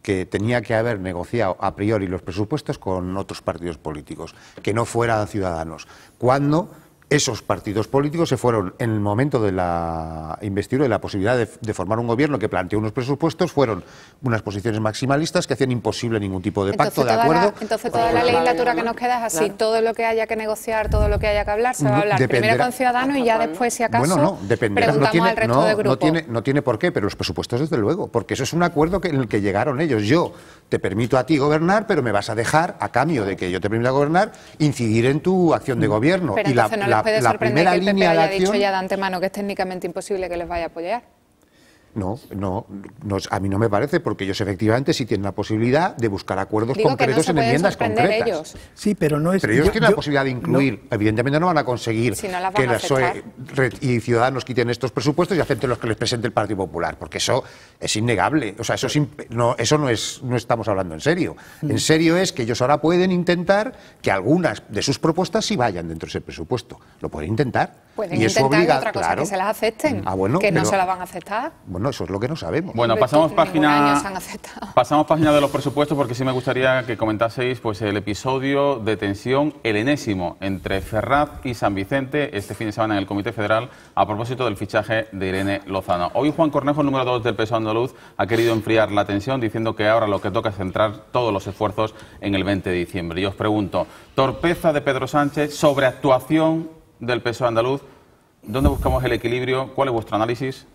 que tenía que haber negociado a priori los presupuestos con otros partidos políticos, que no fueran ciudadanos, cuando esos partidos políticos se fueron en el momento de la investidura y la posibilidad de, de formar un gobierno que planteó unos presupuestos, fueron unas posiciones maximalistas que hacían imposible ningún tipo de pacto, Entonces, ¿de acuerdo? La, entonces toda la legislatura que nos queda es así, todo lo que haya que negociar, todo lo que haya que hablar, se va a hablar dependerá- primero con Ciudadanos y ya después, si acaso, Bueno, no, dependerá. preguntamos no tiene, al resto no, del grupo. No tiene, no tiene por qué, pero los presupuestos desde luego, porque eso es un acuerdo que, en el que llegaron ellos. Yo te permito a ti gobernar, pero me vas a dejar, a cambio de que yo te permita gobernar, incidir en tu acción de gobierno. Pero y la, entonces no la- les puede la sorprender primera que el PP línea de haya dicho ya de antemano que es técnicamente imposible que les vaya a apoyar. No, no, no, a mí no me parece, porque ellos efectivamente sí tienen la posibilidad de buscar acuerdos Digo que no concretos se en enmiendas concretas. ellos. Sí, pero no es. Pero ellos yo- tienen yo- la posibilidad de incluir, evidentemente no van a conseguir Si no las que la PSOE y Ciudadanos quiten estos presupuestos y acepten los que les presente el Partido Popular, porque eso es innegable. O sea, eso, es no, eso no, es, no estamos hablando en serio. Mm. En serio es que ellos ahora pueden intentar que algunas de sus propuestas sí vayan dentro de ese presupuesto. Lo pueden intentar. Pueden y eso intentar obliga, otra cosa claro. que se las acepten, Ah, bueno, que no se las van a aceptar. Bueno, eso es lo que no sabemos. Bueno, pasamos página. Pasamos página de los presupuestos porque sí me gustaría que comentaseis pues el episodio de tensión, el enésimo, entre Ferraz y San Vicente este fin de semana en el Comité Federal a propósito del fichaje de Irene Lozano. Hoy Juan Cornejo, el número 2 del peso andaluz, ha querido enfriar la tensión diciendo que ahora lo que toca es centrar todos los esfuerzos en el 20 de diciembre. Y os pregunto, torpeza de Pedro Sánchez, sobreactuación del peso andaluz, ¿dónde buscamos el equilibrio? ¿Cuál es vuestro análisis?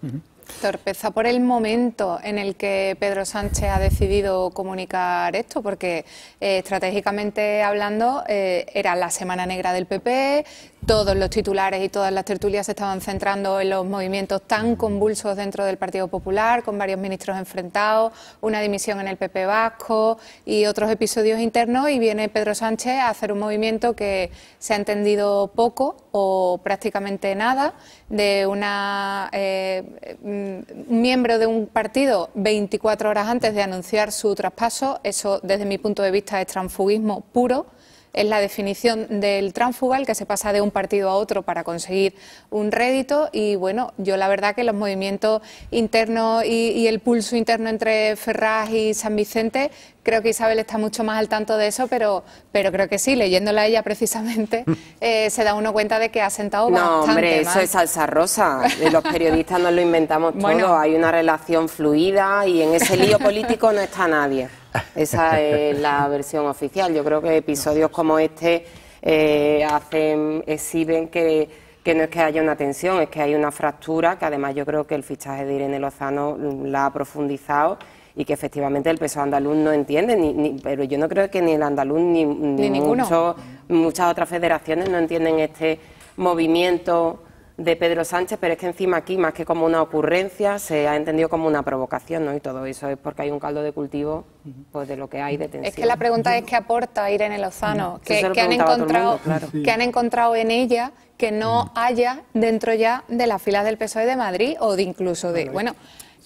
Torpeza por el momento en el que Pedro Sánchez ha decidido comunicar esto, porque eh, estratégicamente hablando eh, era la semana negra del PP, todos los titulares y todas las tertulias se estaban centrando en los movimientos tan convulsos dentro del Partido Popular, con varios ministros enfrentados, una dimisión en el PP vasco y otros episodios internos, y viene Pedro Sánchez a hacer un movimiento que se ha entendido poco o prácticamente nada de una eh, mm, miembro de un partido 24 horas antes de anunciar su traspaso. Eso, desde mi punto de vista, es transfugismo puro es la definición del transfugal que se pasa de un partido a otro para conseguir un rédito y bueno, yo la verdad que los movimientos internos y, el pulso interno entre Ferraz y San Vicente, creo que Isabel está mucho más al tanto de eso, pero, pero creo que sí, leyéndola ella precisamente, [laughs] eh, se da uno cuenta de que ha sentado no, bastante hombre, eso es salsa rosa. Los periodistas nos lo inventamos [laughs] todo. Hay una relación fluida y en ese lío [laughs] político no está nadie. Esa es la versión oficial. Yo creo que episodios como este eh, hacen, exhiben que, no es que haya una tensión, es que hay una fractura, que además yo creo que el fichaje de Irene Lozano la ha profundizado y que efectivamente el peso andaluz no entiende, ni, pero yo no creo que ni el andaluz ni, muchas otras federaciones no entienden este movimiento de Pedro Sánchez, pero es que encima aquí, más que como una ocurrencia, se ha entendido como una provocación, ¿no? Y todo eso es porque hay un caldo de cultivo pues, de lo que hay de tensión. Es que la pregunta es qué aporta Irene Lozano, que, han encontrado, que han encontrado en ella que no haya dentro ya de las filas del PSOE de Madrid o de incluso de, bueno,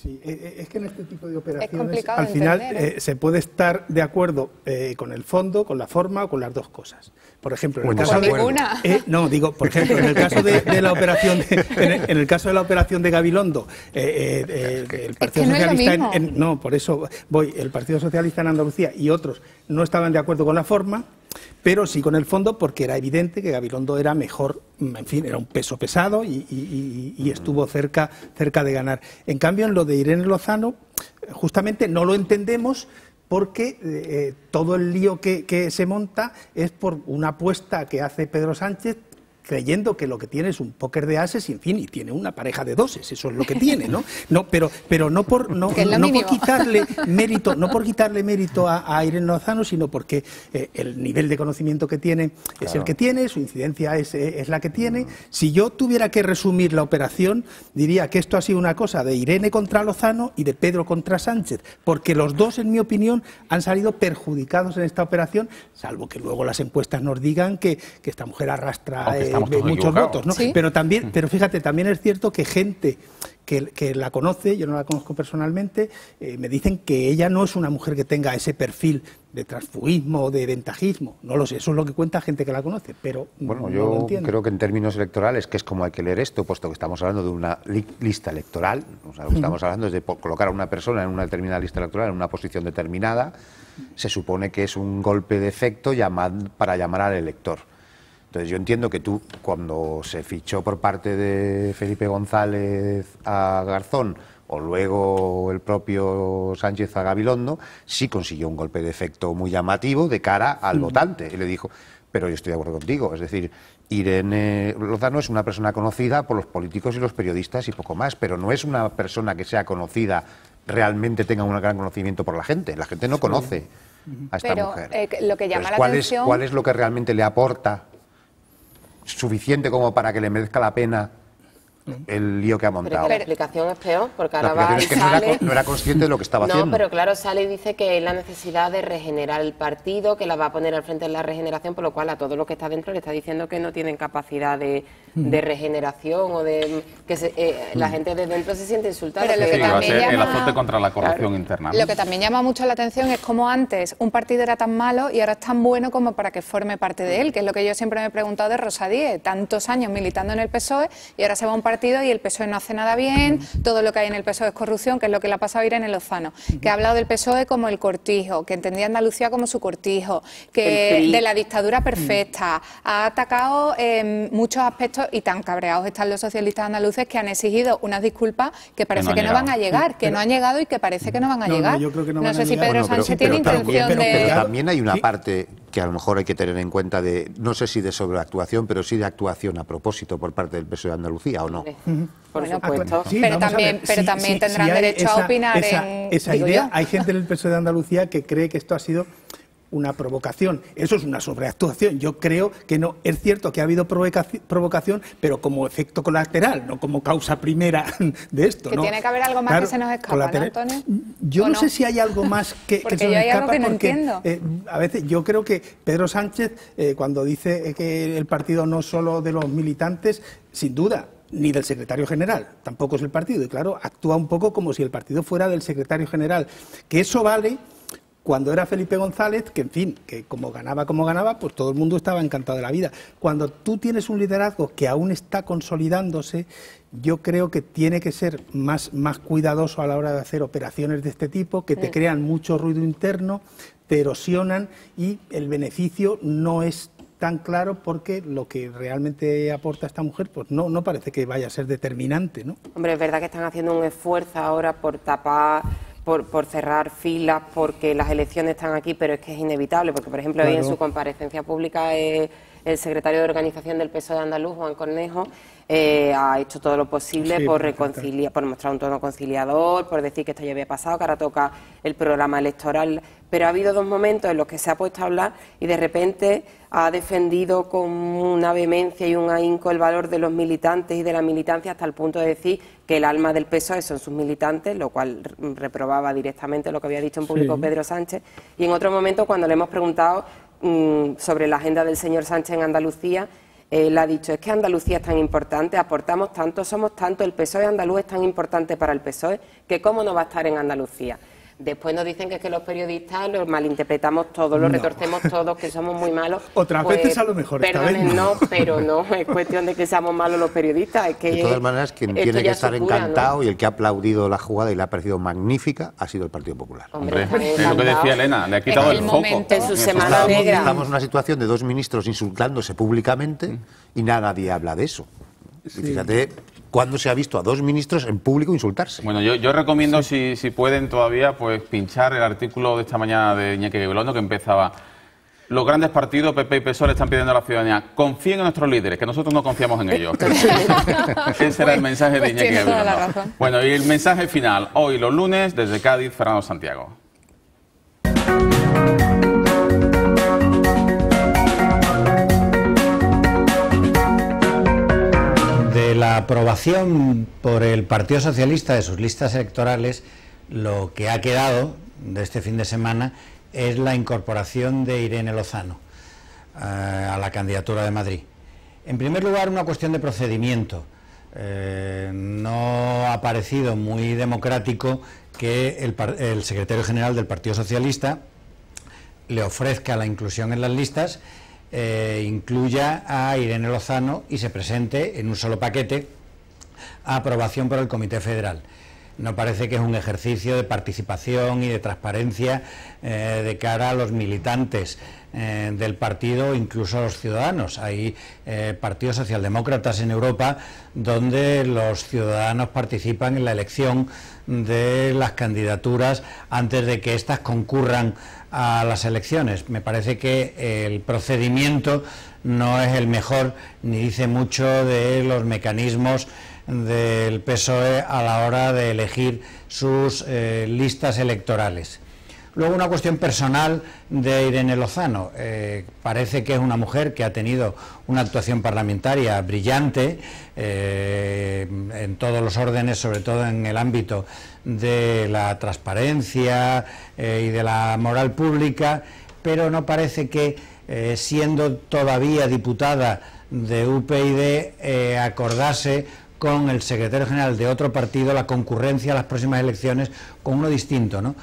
Sí, eh, eh, es que en este tipo de operaciones al final ¿eh? se puede estar de acuerdo con el fondo, con la forma o con las dos cosas. Por ejemplo, en el caso de no digo, por ejemplo, en el caso de, la operación de, en, el, caso de la operación de Gabilondo, el Partido Socialista no, por eso voy, el Partido Socialista en Andalucía y otros no estaban de acuerdo con la forma pero sí con el fondo porque era evidente que Gabilondo era mejor, en fin, era un peso pesado y, estuvo cerca, cerca de ganar. En cambio, en lo de Irene Lozano, justamente no lo entendemos porque eh, todo el lío que, que, se monta es por una apuesta que hace Pedro Sánchez creyendo que lo que tiene es un póker de ases y en fin y tiene una pareja de doses eso es lo que tiene no [laughs] no pero pero no por no, no por quitarle [laughs] mérito no por quitarle mérito a, Irene Lozano sino porque eh, el nivel de conocimiento que tiene es el que tiene su incidencia es, eh, es la que tiene. Si yo tuviera que resumir la operación diría que esto ha sido una cosa de Irene contra Lozano y de Pedro contra Sánchez porque los dos en mi opinión han salido perjudicados en esta operación salvo que luego las encuestas nos digan que, que esta mujer arrastra muchos votos, ¿no? Pero también, pero fíjate, también es cierto que gente que, la conoce, yo no la conozco personalmente, eh, me dicen que ella no es una mujer que tenga ese perfil de transfugismo o de ventajismo. No lo sé, eso es lo que cuenta gente que la conoce, pero bueno, yo creo que en términos electorales, que es como hay que leer esto, puesto que estamos hablando de una lista electoral, o sea, lo que estamos hablando es de colocar a una persona en una determinada lista electoral, en una posición determinada, se supone que es un golpe de efecto para llamar al elector. Entonces yo entiendo que tú, cuando se fichó por parte de Felipe González a Garzón, o luego el propio Sánchez a Gabilondo, sí consiguió un golpe de efecto muy llamativo de cara al votante. Y le dijo, pero yo estoy de acuerdo contigo, es decir, Irene Lozano es una persona conocida por los políticos y los periodistas y poco más, pero no es una persona que sea conocida, realmente tenga un gran conocimiento por la gente. La gente no conoce a esta mujer. Eh, lo que llama la ¿cuál atención... Es, ¿Cuál es lo que realmente le aporta suficiente como para que le merezca la pena el lío que ha montado. Pero la explicación es peor, porque ahora va y sale... no, era, consciente de lo que estaba haciendo. No, pero claro, sale y dice que es la necesidad de regenerar el partido, que la va a poner al frente de la regeneración, por lo cual a todo lo que está dentro le está diciendo que no tienen capacidad de, de regeneración o de que eh, la gente de dentro se siente insultada. Pero lo que también llama... el azote contra la corrupción interna. Lo que también llama mucho la atención es cómo antes un partido era tan malo y ahora es tan bueno como para que forme parte de él, que es lo que yo siempre me he preguntado de Rosadíe, tantos años militando en el PSOE y ahora se va a un partido y el PSOE no hace nada bien, todo lo que hay en el PSOE es corrupción, que es lo que le ha pasado a Irene Lozano, que ha hablado del PSOE como el cortijo, que entendía Andalucía como su cortijo, que de la dictadura perfecta, ha atacado en muchos aspectos y tan cabreados están los socialistas andaluces que han exigido unas disculpas que parece que no, van a llegar, que no han llegado y que parece que no van a llegar. No, sé si Pedro Sánchez tiene intención de... Pero también hay una parte que a lo mejor hay que tener en cuenta de, no sé si de sobreactuación, pero sí de actuación a propósito por parte del PSOE de Andalucía o no. Por Bueno, supuesto. pues, pero también, pero Sí, también sí, tendrán derecho a opinar esa, en esa idea. yo. Hay gente en el PSOE de Andalucía que cree que esto ha sido una provocación. Eso es una sobreactuación. Yo creo que no. Es cierto que ha habido provocaci- provocación, pero como efecto colateral, no como causa primera [laughs] de esto. Que ¿no? tiene que haber algo más Claro, que se nos escapa, colateral. ¿no, Antonio? Yo ¿O no, no? sé si hay algo más que, [laughs] se nos escapa que porque, eh, a veces yo creo que Pedro Sánchez, eh, cuando dice eh, que el partido no es solo de los militantes, sin duda, ni del secretario general, tampoco es el partido. Y claro, actúa un poco como si el partido fuera del secretario general. Que eso vale cuando era Felipe González, que en fin, que como ganaba como ganaba, pues todo el mundo estaba encantado de la vida. Cuando tú tienes un liderazgo que aún está consolidándose, yo creo que tiene que ser más, más cuidadoso a la hora de hacer operaciones de este tipo, que te crean mucho ruido interno, te erosionan y el beneficio no es tan claro porque lo que realmente aporta esta mujer pues no, no parece que vaya a ser determinante, ¿no? Hombre, es verdad que están haciendo un esfuerzo ahora por tapar, por, por cerrar filas, porque las elecciones están aquí, pero es que es inevitable, porque por ejemplo hoy en su comparecencia pública eh, el secretario de organización del PSOE de Andaluz, Juan Cornejo, eh, ha hecho todo lo posible Sí, por por intentar. reconciliar, por mostrar un tono conciliador, por decir que esto ya había pasado, que ahora toca el programa electoral. Pero ha habido dos momentos en los que se ha puesto a hablar y de repente ha defendido con una vehemencia y un ahínco el valor de los militantes y de la militancia hasta el punto de decir que el alma del PSOE son sus militantes, lo cual reprobaba directamente lo que había dicho en público Sí. Pedro Sánchez. Y en otro momento, cuando le hemos preguntado mm, sobre la agenda del señor Sánchez en Andalucía, él ha dicho, es que Andalucía es tan importante, aportamos tanto, somos tanto, el PSOE andaluz es tan importante para el PSOE, que cómo no va a estar en Andalucía. Después nos dicen que es que los periodistas los malinterpretamos todos, los No. retorcemos todos, que somos muy malos. [laughs] Otras Pues, veces a lo mejor, Perdonen, no. no, pero no, es cuestión de que seamos malos los periodistas. Es que De todas maneras, quien tiene que estar supura, ¿no? encantado y el que ha aplaudido la jugada y le ha parecido magnífica ha sido el Partido Popular. Hombre, es lo que decía Elena, le ha quitado el, foco. En su semana Estamos, negra. estamos en una situación de dos ministros insultándose públicamente y nada, nadie habla de eso. Y fíjate cuándo se ha visto a dos ministros en público insultarse. Bueno, yo, yo recomiendo, si, si pueden todavía, pues pinchar el artículo de esta mañana de Iñaki Gabilondo que empezaba. Los grandes partidos, PP y PSOE, le están pidiendo a la ciudadanía, confíen en nuestros líderes, que nosotros no confiamos en ellos. [laughs] Ese era el mensaje de Pues Iñaki Gabilondo. Bueno, y el mensaje final, hoy los lunes, desde Cádiz, Fernando Santiago. La aprobación por el Partido Socialista de sus listas electorales, lo que ha quedado de este fin de semana es la incorporación de Irene Lozano eh, a la candidatura de Madrid. En primer lugar, una cuestión de procedimiento. Eh, no ha parecido muy democrático que el, el secretario general del Partido Socialista le ofrezca la inclusión en las listas, eh, incluya a Irene Lozano y se presente en un solo paquete a aprobación por el Comité Federal. No parece que es un ejercicio de participación y de transparencia eh, de cara a los militantes eh, del partido, incluso a los ciudadanos. Hay partidos socialdemócratas en Europa donde los ciudadanos participan en la elección de las candidaturas antes de que éstas concurran a las elecciones. Me parece que el procedimiento no es el mejor ni dice mucho de los mecanismos del PSOE a la hora de elegir sus eh, listas electorales. Luego una cuestión personal de Irene Lozano. Eh, parece que es una mujer que ha tenido una actuación parlamentaria brillante eh, en todos los órdenes, sobre todo en el ámbito de la transparencia eh, y de la moral pública, pero no parece que eh, siendo todavía diputada de UPyD eh, acordase con el secretario general de otro partido la concurrencia a las próximas elecciones con uno distinto. ¿no?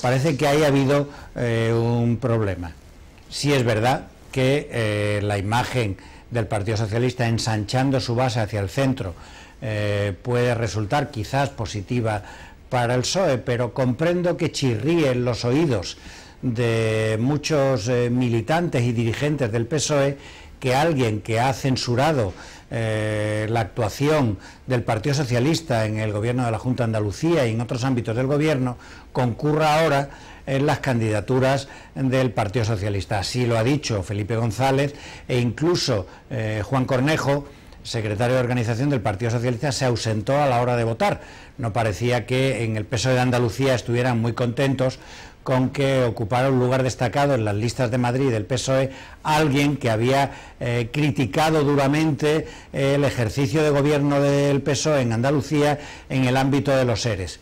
Parece que ahí ha habido un problema. Sí es verdad que la imagen del Partido Socialista ensanchando su base hacia el centro puede resultar quizás positiva para el PSOE, pero comprendo que chirríe en los oídos de muchos eh, militantes y dirigentes del PSOE que alguien que ha censurado eh, la actuación del Partido Socialista en el gobierno de la Junta de Andalucía y en otros ámbitos del gobierno concurra ahora en las candidaturas del Partido Socialista. Así lo ha dicho Felipe González e incluso eh, Juan Cornejo secretario de organización del Partido Socialista, se ausentó a la hora de votar. No parecía que en el PSOE de Andalucía estuvieran muy contentos con que ocupara un lugar destacado en las listas de Madrid del PSOE alguien que había eh, criticado duramente el ejercicio de gobierno del PSOE en Andalucía en el ámbito de los seres.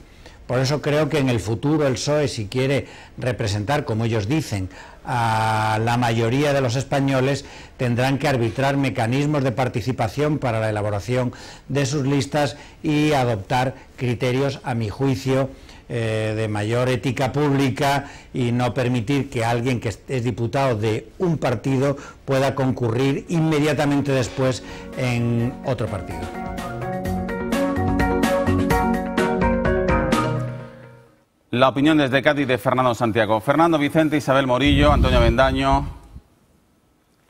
Por eso creo que en el futuro el PSOE, si quiere representar, como ellos dicen, a la mayoría de los españoles, tendrán que arbitrar mecanismos de participación para la elaboración de sus listas y adoptar criterios, a mi juicio, eh, de mayor ética pública y no permitir que alguien que es diputado de un partido pueda concurrir inmediatamente después en otro partido. La opinión desde Cádiz de Fernando Santiago. Fernando Vicente, Isabel Morillo, Antonio Bendaño.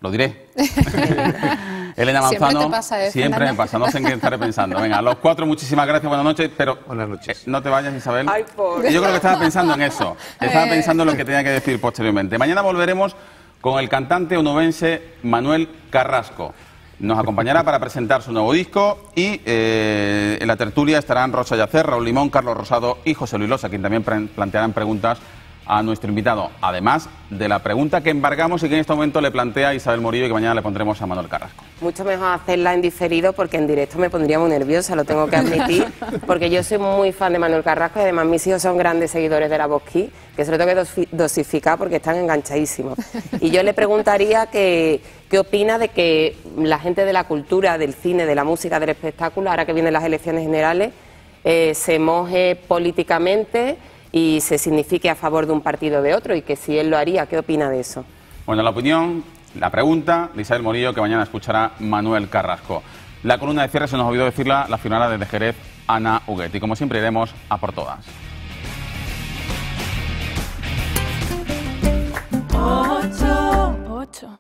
Lo diré. [laughs] Elena Manzano. Siempre te pasa, ¿eh, Siempre me pasa, no sé en qué estaré pensando. Venga, los cuatro, muchísimas gracias, buenas noches, pero Buenas noches. eh, no te vayas, Isabel. Ay, pobre. Yo creo que estaba pensando en eso. [laughs] Estaba Eh. pensando en lo que tenía que decir posteriormente. Mañana volveremos con el cantante onubense Manuel Carrasco. Nos acompañará para presentar su nuevo disco y eh, en la tertulia estarán Rosa Yacer, Raúl Limón, Carlos Rosado y José Luis Losa, quien también plantearán preguntas a nuestro invitado. Además de la pregunta que embargamos y que en este momento le plantea Isabel Morillo y que mañana le pondremos a Manuel Carrasco. Mucho mejor hacerla en diferido porque en directo me pondría muy nerviosa, lo tengo que admitir, [laughs] porque yo soy muy fan de Manuel Carrasco y además mis hijos son grandes seguidores de la Bosquí, que se lo tengo que dosi- dosificar porque están enganchadísimos. Y yo le preguntaría que, qué opina de que la gente de la cultura, del cine, de la música, del espectáculo, ahora que vienen las elecciones generales, eh, se moje políticamente y se signifique a favor de un partido o de otro y que si él lo haría, ¿qué opina de eso? Bueno, la opinión, la pregunta de Isabel Morillo, que mañana escuchará Manuel Carrasco. La columna de cierre se nos olvidó decirla, la firmará desde Jerez Ana Huguet. Y como siempre iremos a por todas. Ocho. Ocho.